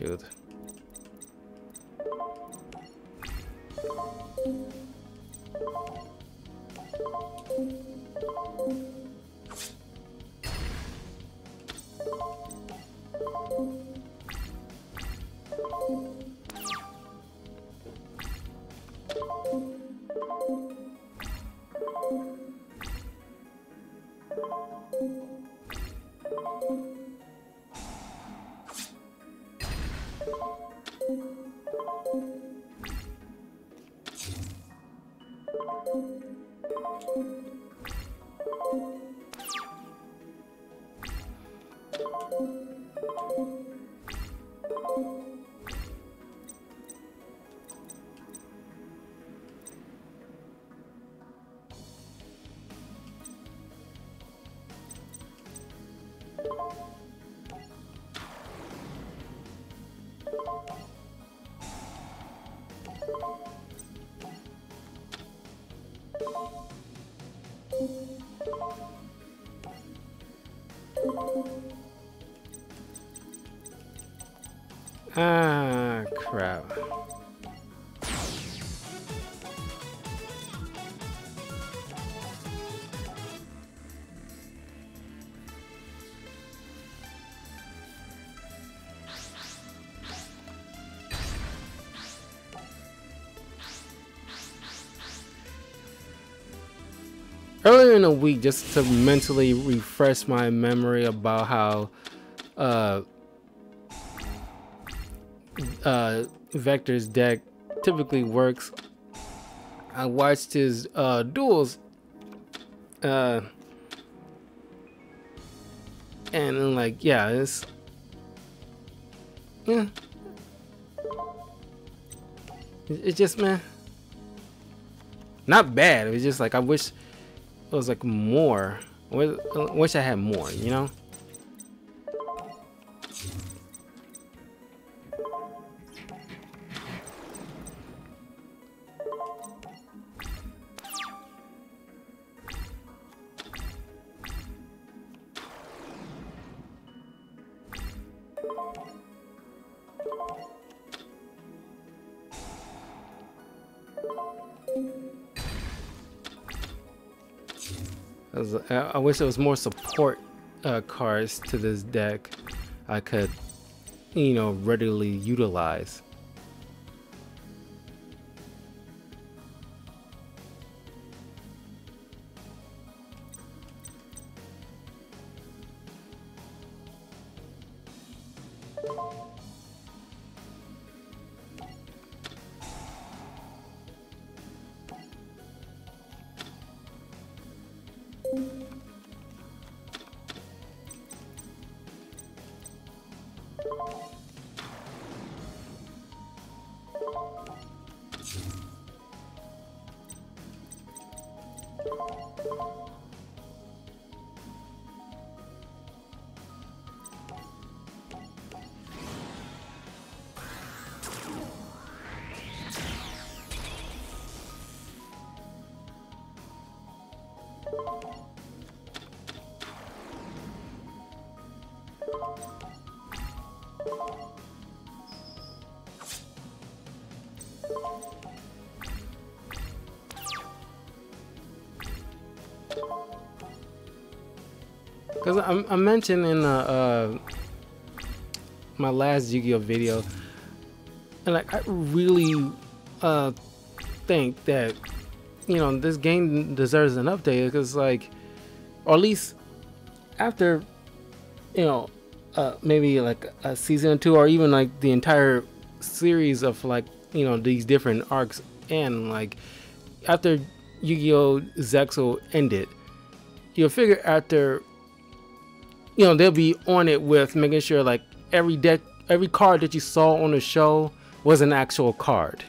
[SPEAKER 1] Shoot. Ah, crap. Earlier in the week, just to mentally refresh my memory about how uh, uh, Vector's deck typically works. I watched his uh, duels, uh, and then like yeah, it's yeah, it's just man, not bad. It was just like I wish it was like more. I wish I had more, you know. I wish there was more support uh, cards to this deck I could, you know, readily utilize. I, I, mentioned in uh, uh, my last Yu-Gi-Oh video, and like I really uh, think that you know this game deserves an update because like, or at least after you know uh, maybe like a season or two, or even like the entire series of like you know these different arcs, and like after Yu-Gi-Oh! Zexal ended, you'll figure after you know they'll be on it with making sure like every deck every card that you saw on the show was an actual card.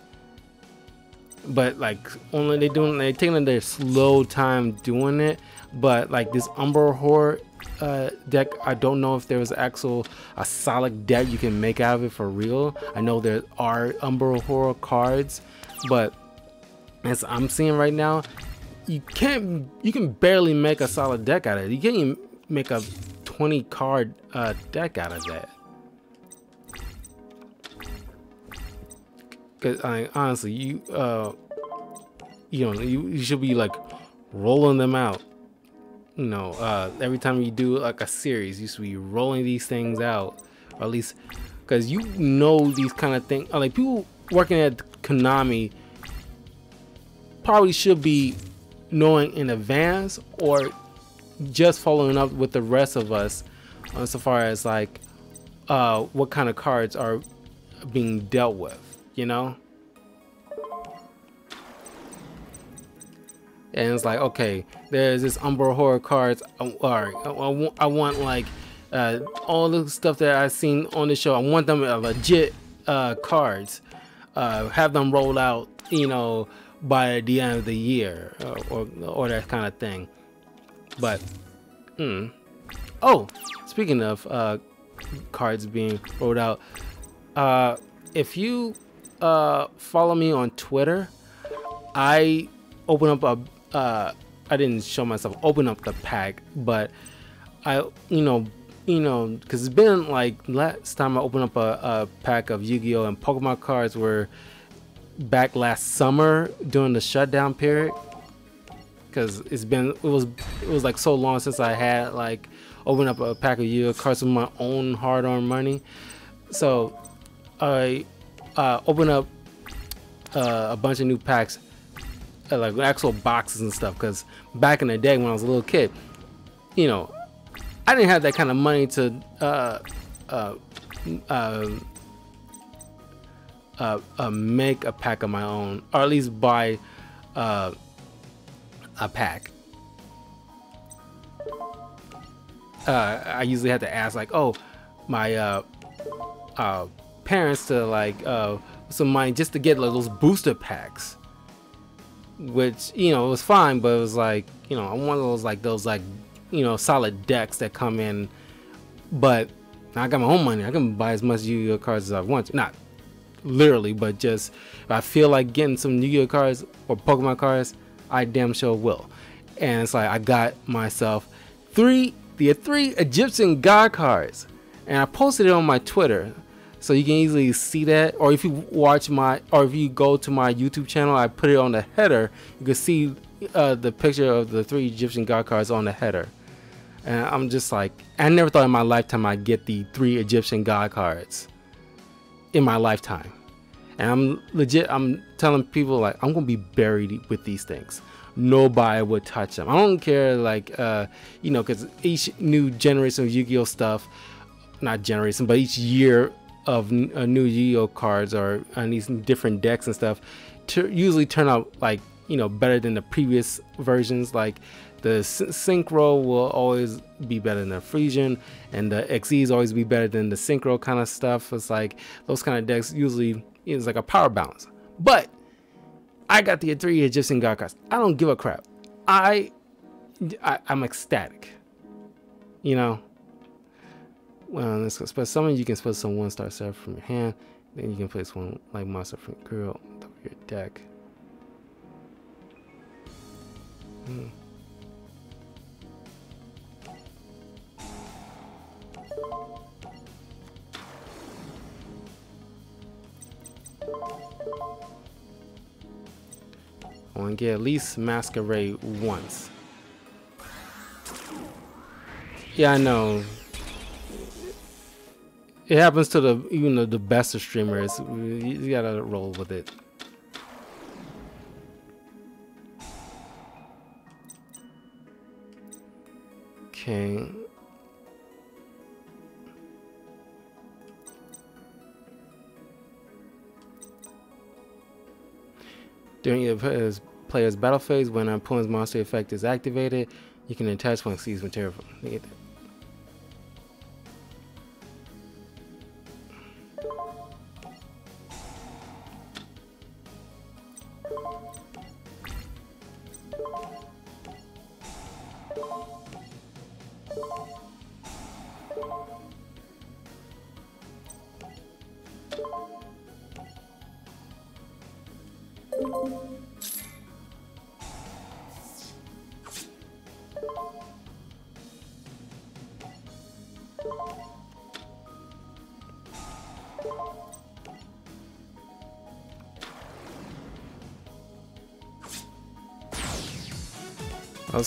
[SPEAKER 1] But like only they doing they taking their slow time doing it. But like this Umbral Horror uh, deck I don't know if there was actual a solid deck you can make out of it for real. I know there are Umbral Horror cards but as I'm seeing right now you can't you can barely make a solid deck out of it. You can't even make a 20 card uh, deck out of that. Cause I honestly, you uh, you know, you, you should be like rolling them out. You know, uh, every time you do like a series, you should be rolling these things out, or at least because you know these kind of things. Like people working at Konami probably should be knowing in advance or just following up with the rest of us on so far as like uh, what kind of cards are being dealt with, you know? And it's like, okay, there's this Umbral Horror cards. Uh, all right, I, I, want, I want like uh, all the stuff that I've seen on the show. I want them legit uh, cards. Uh, have them rolled out, you know, by the end of the year or, or, or that kind of thing. But, hmm. Oh, speaking of uh, cards being rolled out, uh, if you uh, follow me on Twitter, I open up a. Uh, I didn't show myself open up the pack, but I, you know, you know, because it's been like last time I opened up a, a pack of Yu-Gi-Oh and Pokemon cards were back last summer during the shutdown period. Because it's been it was it was like so long since I had like opened up a pack of Yu-Gi-Oh cards with my own hard-earned money. So I uh, opened up uh, a bunch of new packs, uh, like actual boxes and stuff. Because back in the day when I was a little kid, you know, I didn't have that kind of money to uh, uh, uh, uh, uh, make a pack of my own, or at least buy uh, a pack. Uh, I usually had to ask, like, oh, my uh, uh, parents to like uh, some money just to get like, those booster packs, which you know it was fine, but it was like you know one of those like those like you know solid decks that come in, but I got my own money. I can buy as much Yu-Gi-Oh cards as I want. To. Not literally, but just I feel like getting some Yu-Gi-Oh cards or Pokemon cards, I damn sure will. And it's like I got myself three the three Egyptian god cards, and I posted it on my Twitter. So you can easily see that. Or if you watch my or if you go to my youtube channel i put it on the header. You can see uh, the picture of the three egyptian god cards on the header. And i'm just like i never thought in my lifetime i'd get the three egyptian god cards in my lifetime and i'm legit i'm telling people like i'm gonna be buried with these things. Nobody would touch them i don't care like uh you know because each new generation of yu-gi-oh stuff not generation but each year of uh, new Yu-Gi-Oh cards or on these different decks and stuff to usually turn out like you know better than the previous versions. Like the synchro will always be better than the fusion and the xyz always be better than the synchro kind of stuff. It's like those kind of decks usually is like a power balance but i got the three egyptian god cards i don't give a crap i, I i'm ecstatic you know well, let's spell summon. You can spell some one star serve from your hand. Then you can place one like monster from your of your deck. Hmm. Want to get at least Masquerade once. Yeah, I know it happens to the even the, the best of streamers. You, you gotta roll with it. Okay. During your player's battle phase, when a opponent's monster effect is activated, you can attach one Xyz material. I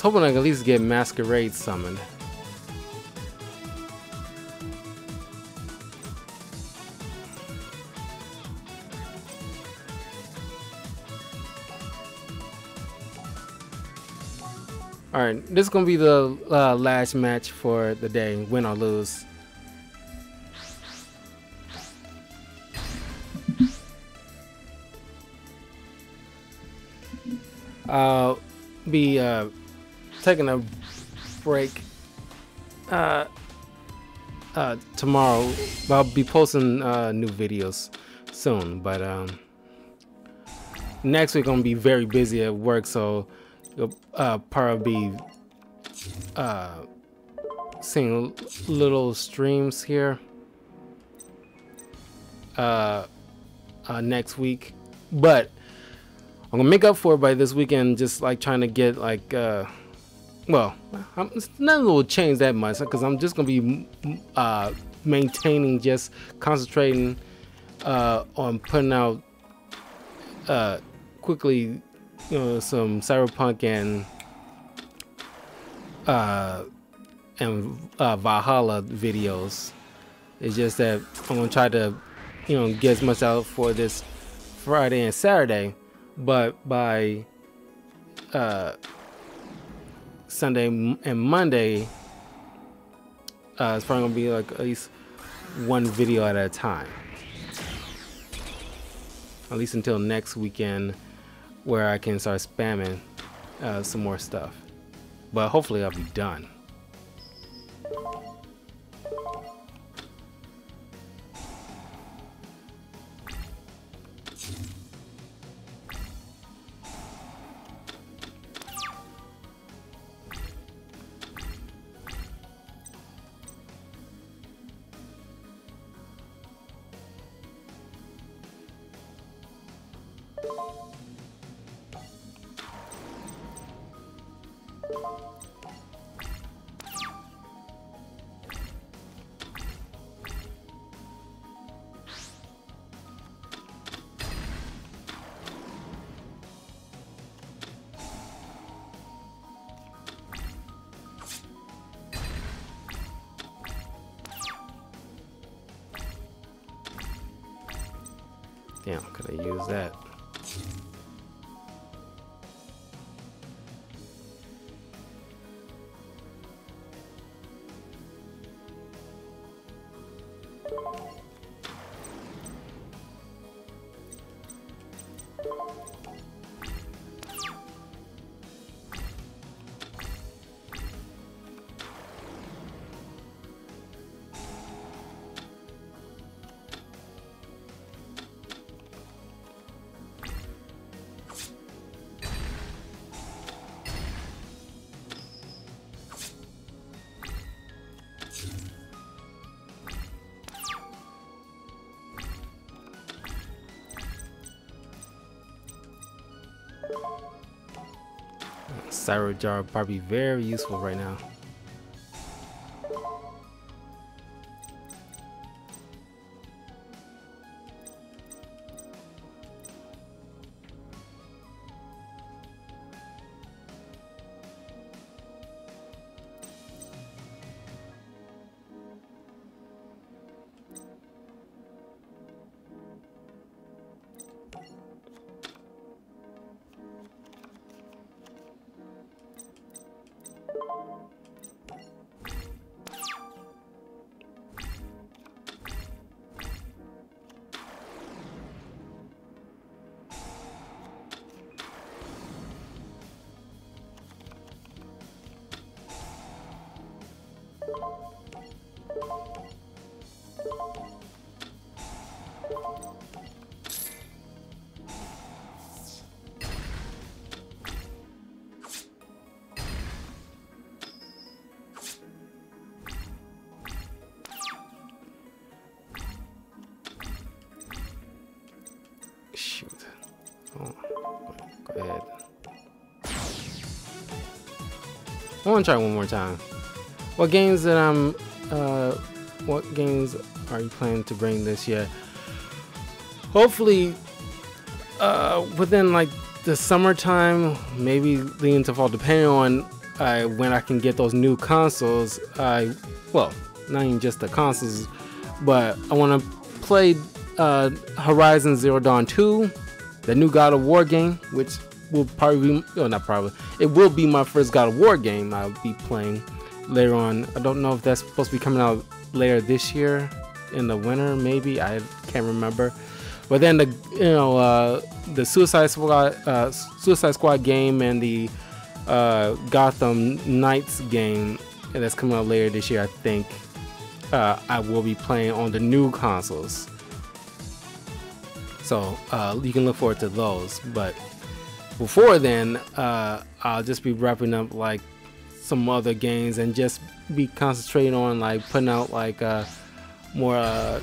[SPEAKER 1] hoping I could at least get Masquerade summoned. Alright, this is going to be the uh, last match for the day, win or lose. I'll be uh, taking a break uh, uh, tomorrow. I'll be posting uh, new videos soon, but um, next week I'm gonna be very busy at work, so you'll uh, probably be uh, seeing little streams here. uh, uh, next week, but I'm gonna make up for it by this weekend. Just like trying to get like, uh, well, I'm not gonna change that much because I'm just gonna be uh, maintaining, just concentrating uh, on putting out uh, quickly, you know, some cyberpunk and uh, and uh, Valhalla videos. It's just that I'm gonna try to, you know, get myself for this Friday and Saturday, but by uh, Sunday and Monday, uh, it's probably gonna be like at least one video at a time. At least until next weekend, where I can start spamming uh, some more stuff. But hopefully, I'll be done. Cyber jar probably very useful right now. Want to try one more time. What games that I'm, uh, what games are you planning to bring this year? Hopefully, uh, within like the summertime, maybe leading to fall, depending on uh, when I can get those new consoles. I, well, not even just the consoles, but I want to play uh, Horizon Zero Dawn 2, the new God of War game, which will probably be, oh, not probably, it will be my first God of War game I'll be playing later on. I don't know if that's supposed to be coming out later this year in the winter, maybe. I can't remember. But then the you know uh, the Suicide Squad uh, Suicide Squad game and the uh, Gotham Knights game that's coming out later this year, I think uh, I will be playing on the new consoles. So uh, you can look forward to those. But before then, uh, I'll just be wrapping up like some other games and just be concentrating on like putting out like uh, more uh,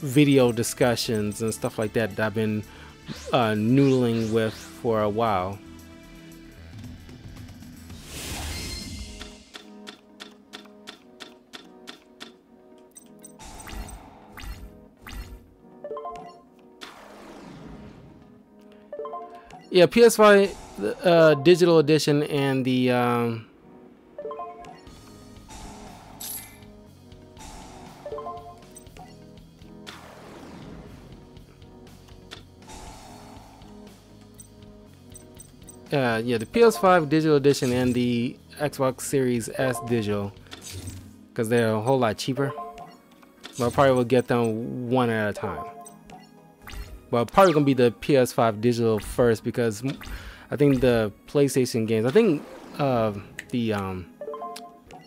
[SPEAKER 1] video discussions and stuff like that that I've been uh, noodling with for a while. Yeah, PS5 uh, digital edition and the um, uh, yeah, the PS5 digital edition and the Xbox Series S digital, because they're a whole lot cheaper. But I probably will get them one at a time well, probably gonna be the PS5 digital first because I think the PlayStation games. I think uh, the um,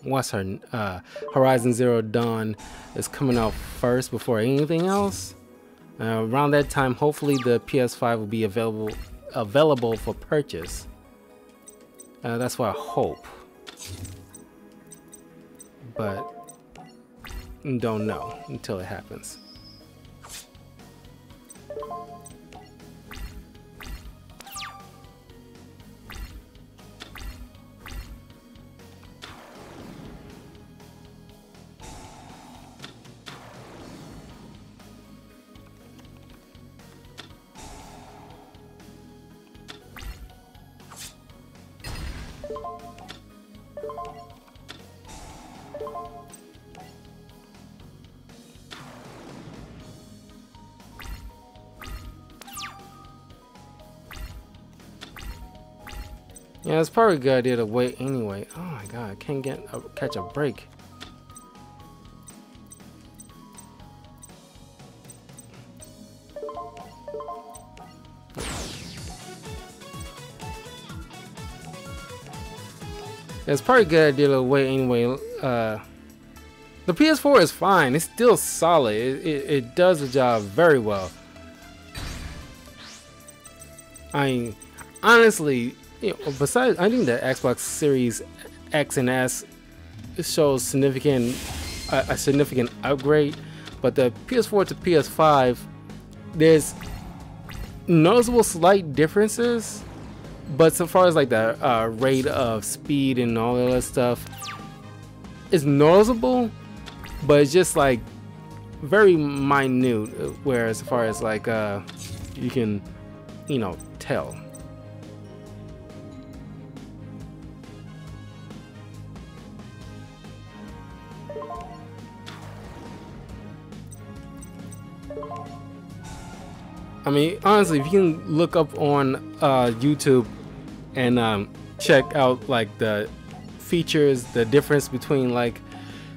[SPEAKER 1] what's her uh, Horizon Zero Dawn is coming out first before anything else. Uh, around that time, hopefully the PS5 will be available available for purchase. Uh, that's what I hope, but don't know until it happens. Yeah, it's probably a good idea to wait anyway. Oh my god, I can't get a, catch a break. It's probably a good idea to wait anyway. Uh, the PS4 is fine. It's still solid. It, it, it does the job very well. I mean, honestly, you know, besides, I think the Xbox Series X and S shows significant a, significant upgrade, but the PS4 to PS5, there's noticeable slight differences. But so far as like the uh, rate of speed and all that stuff, it's noticeable, but it's just like very minute. Whereas as far as like uh, you can, you know, tell. I mean, honestly, if you can look up on uh, YouTube and um, check out like the features, the difference between like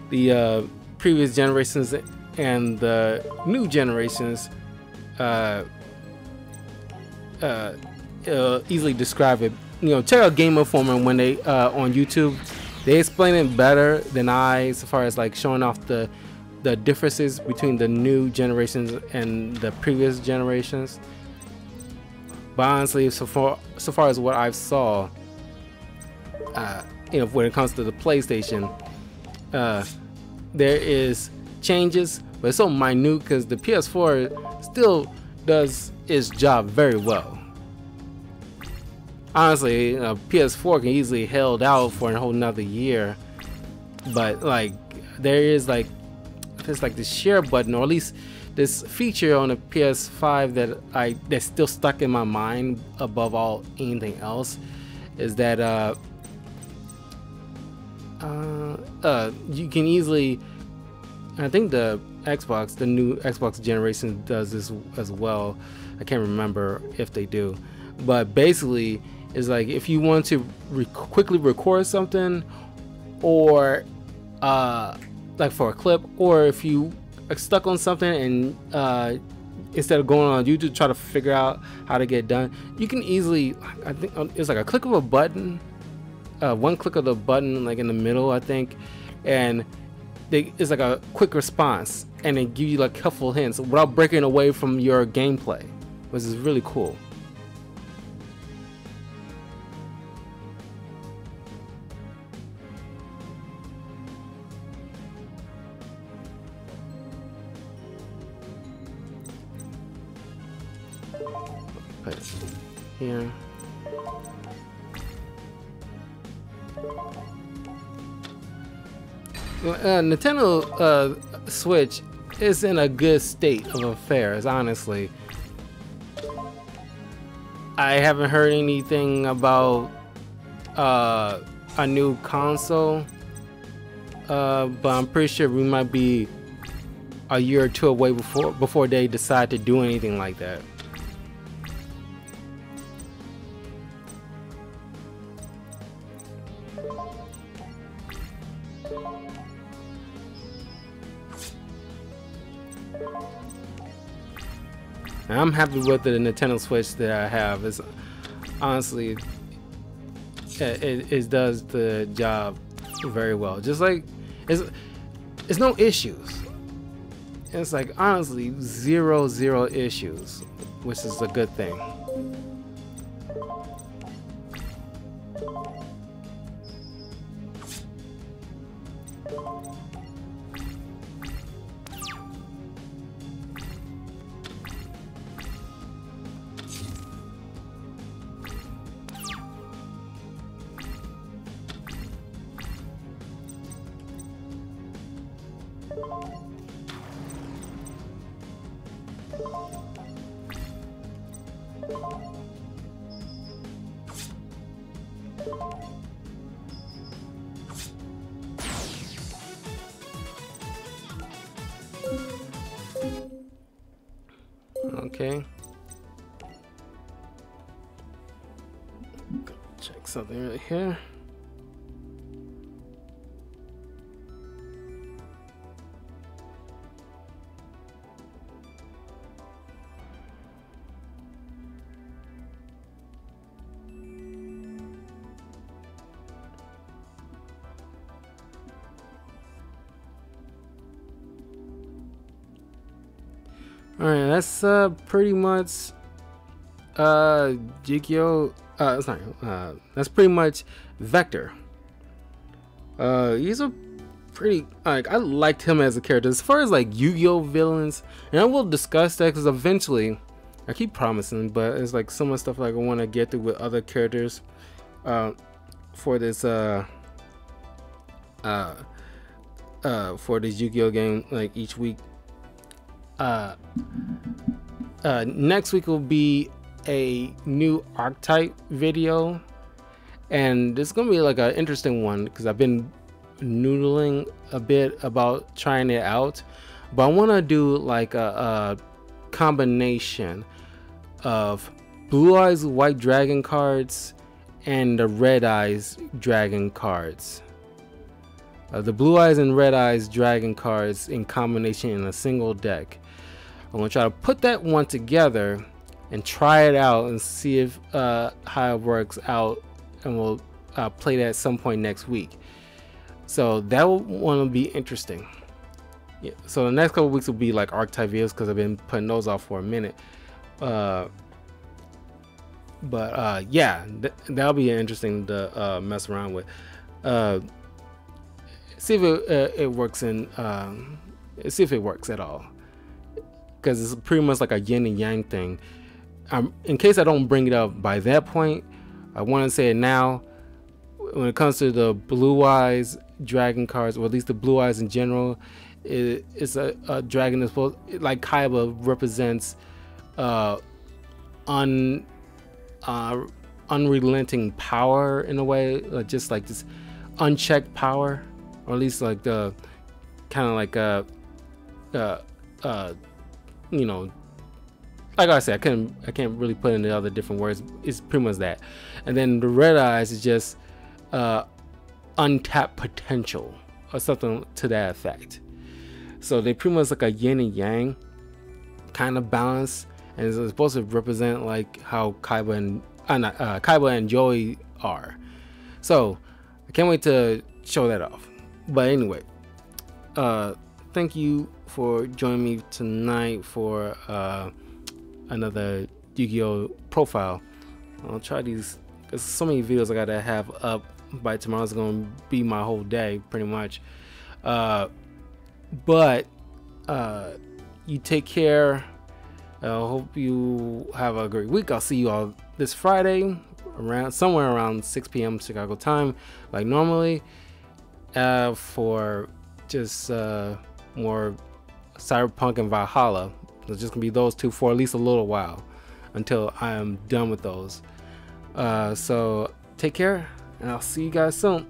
[SPEAKER 1] the uh, previous generations and the new generations, uh, uh, uh, easily describe it. You know, check out Game Informer when they uh, on YouTube. They explain it better than I, as far as like showing off the the differences between the new generations and the previous generations. But honestly, so far so far as what I've saw, uh, you know, when it comes to the PlayStation, uh, there is changes, but it's so minute because the PS4 still does its job very well. Honestly, you know, PS4 can easily held out for a whole nother year, but like there is like there's like this share button, or at least this feature on the PS5 that I that's still stuck in my mind above all anything else, is that uh, uh, uh, you can easily. I think the Xbox, the new Xbox generation, does this as well. I can't remember if they do, but basically, it's like if you want to quickly record something, or uh, like for a clip, or if you are stuck on something and uh, instead of going on YouTube try to figure out how to get done, you can easily. I think um, it's like a click of a button, uh, one click of the button like in the middle, I think, and they, it's like a quick response, and they give you like helpful hints without breaking away from your gameplay, which is really cool. Here. Uh, Nintendo uh, Switch is in a good state of affairs, honestly. I haven't heard anything about uh, a new console, uh, but I'm pretty sure we might be a year or two away before before they decide to do anything like that. I'm happy with the Nintendo Switch that I have. It's honestly, it, it, it does the job very well. Just like it's, it's no issues. It's like honestly zero zero issues, which is a good thing. Here. Alright, that's uh, pretty much uh, Jikyo. Uh, sorry, uh, that's pretty much Vector. Uh, he's a pretty like I liked him as a character. As far as like Yu-Gi-Oh villains, and I will discuss that because eventually, I keep promising, but it's like some of the stuff like I want to get through with other characters, uh, for this uh, uh, uh, for this Yu-Gi-Oh game like each week uh, uh, next week will be a new archetype video and it's gonna be like an interesting one because I've been noodling a bit about trying it out but I want to do like a, a, combination of blue eyes white dragon cards and the red eyes dragon cards. Uh, the blue eyes and red eyes dragon cards in combination in a single deck. I'm gonna try to put that one together and try it out and see if uh, how it works out and we'll uh, play that at some point next week. So that will be interesting. Yeah, so the next couple weeks will be like archetype videos because I've been putting those off for a minute. Uh, but uh, yeah th that'll be interesting to uh, mess around with. Uh, see if it, uh, it works in um, see if it works at all. Because it's pretty much like a yin and yang thing. Um, in case I don't bring it up by that point, I want to say it now. When it comes to the blue eyes dragon cards, or at least the blue eyes in general, it, it's a, a, dragon that's supposed like Kaiba represents uh, un uh, unrelenting power in a way, uh, just like this unchecked power, or at least like the kind of like a uh, uh, you know, like I said, I couldn't, I can't really put into other different words. It's pretty much that. And then the red eyes is just uh, untapped potential or something to that effect. So they pretty much like a yin and yang kind of balance, and it's supposed to represent like how Kaiba and uh, uh, Kaiba and Joey are. So I can't wait to show that off. But anyway, uh, thank you for joining me tonight for uh, another Yu-Gi-Oh profile. I'll try these. There's so many videos I gotta have up by tomorrow's gonna be my whole day, pretty much. Uh, but uh, you take care. I hope you have a great week. I'll see you all this Friday around somewhere around 6 p.m. Chicago time, like normally, uh, for just uh, more Cyberpunk and Valhalla. It's just gonna be those two for at least a little while until I am done with those. Uh, so take care, and I'll see you guys soon.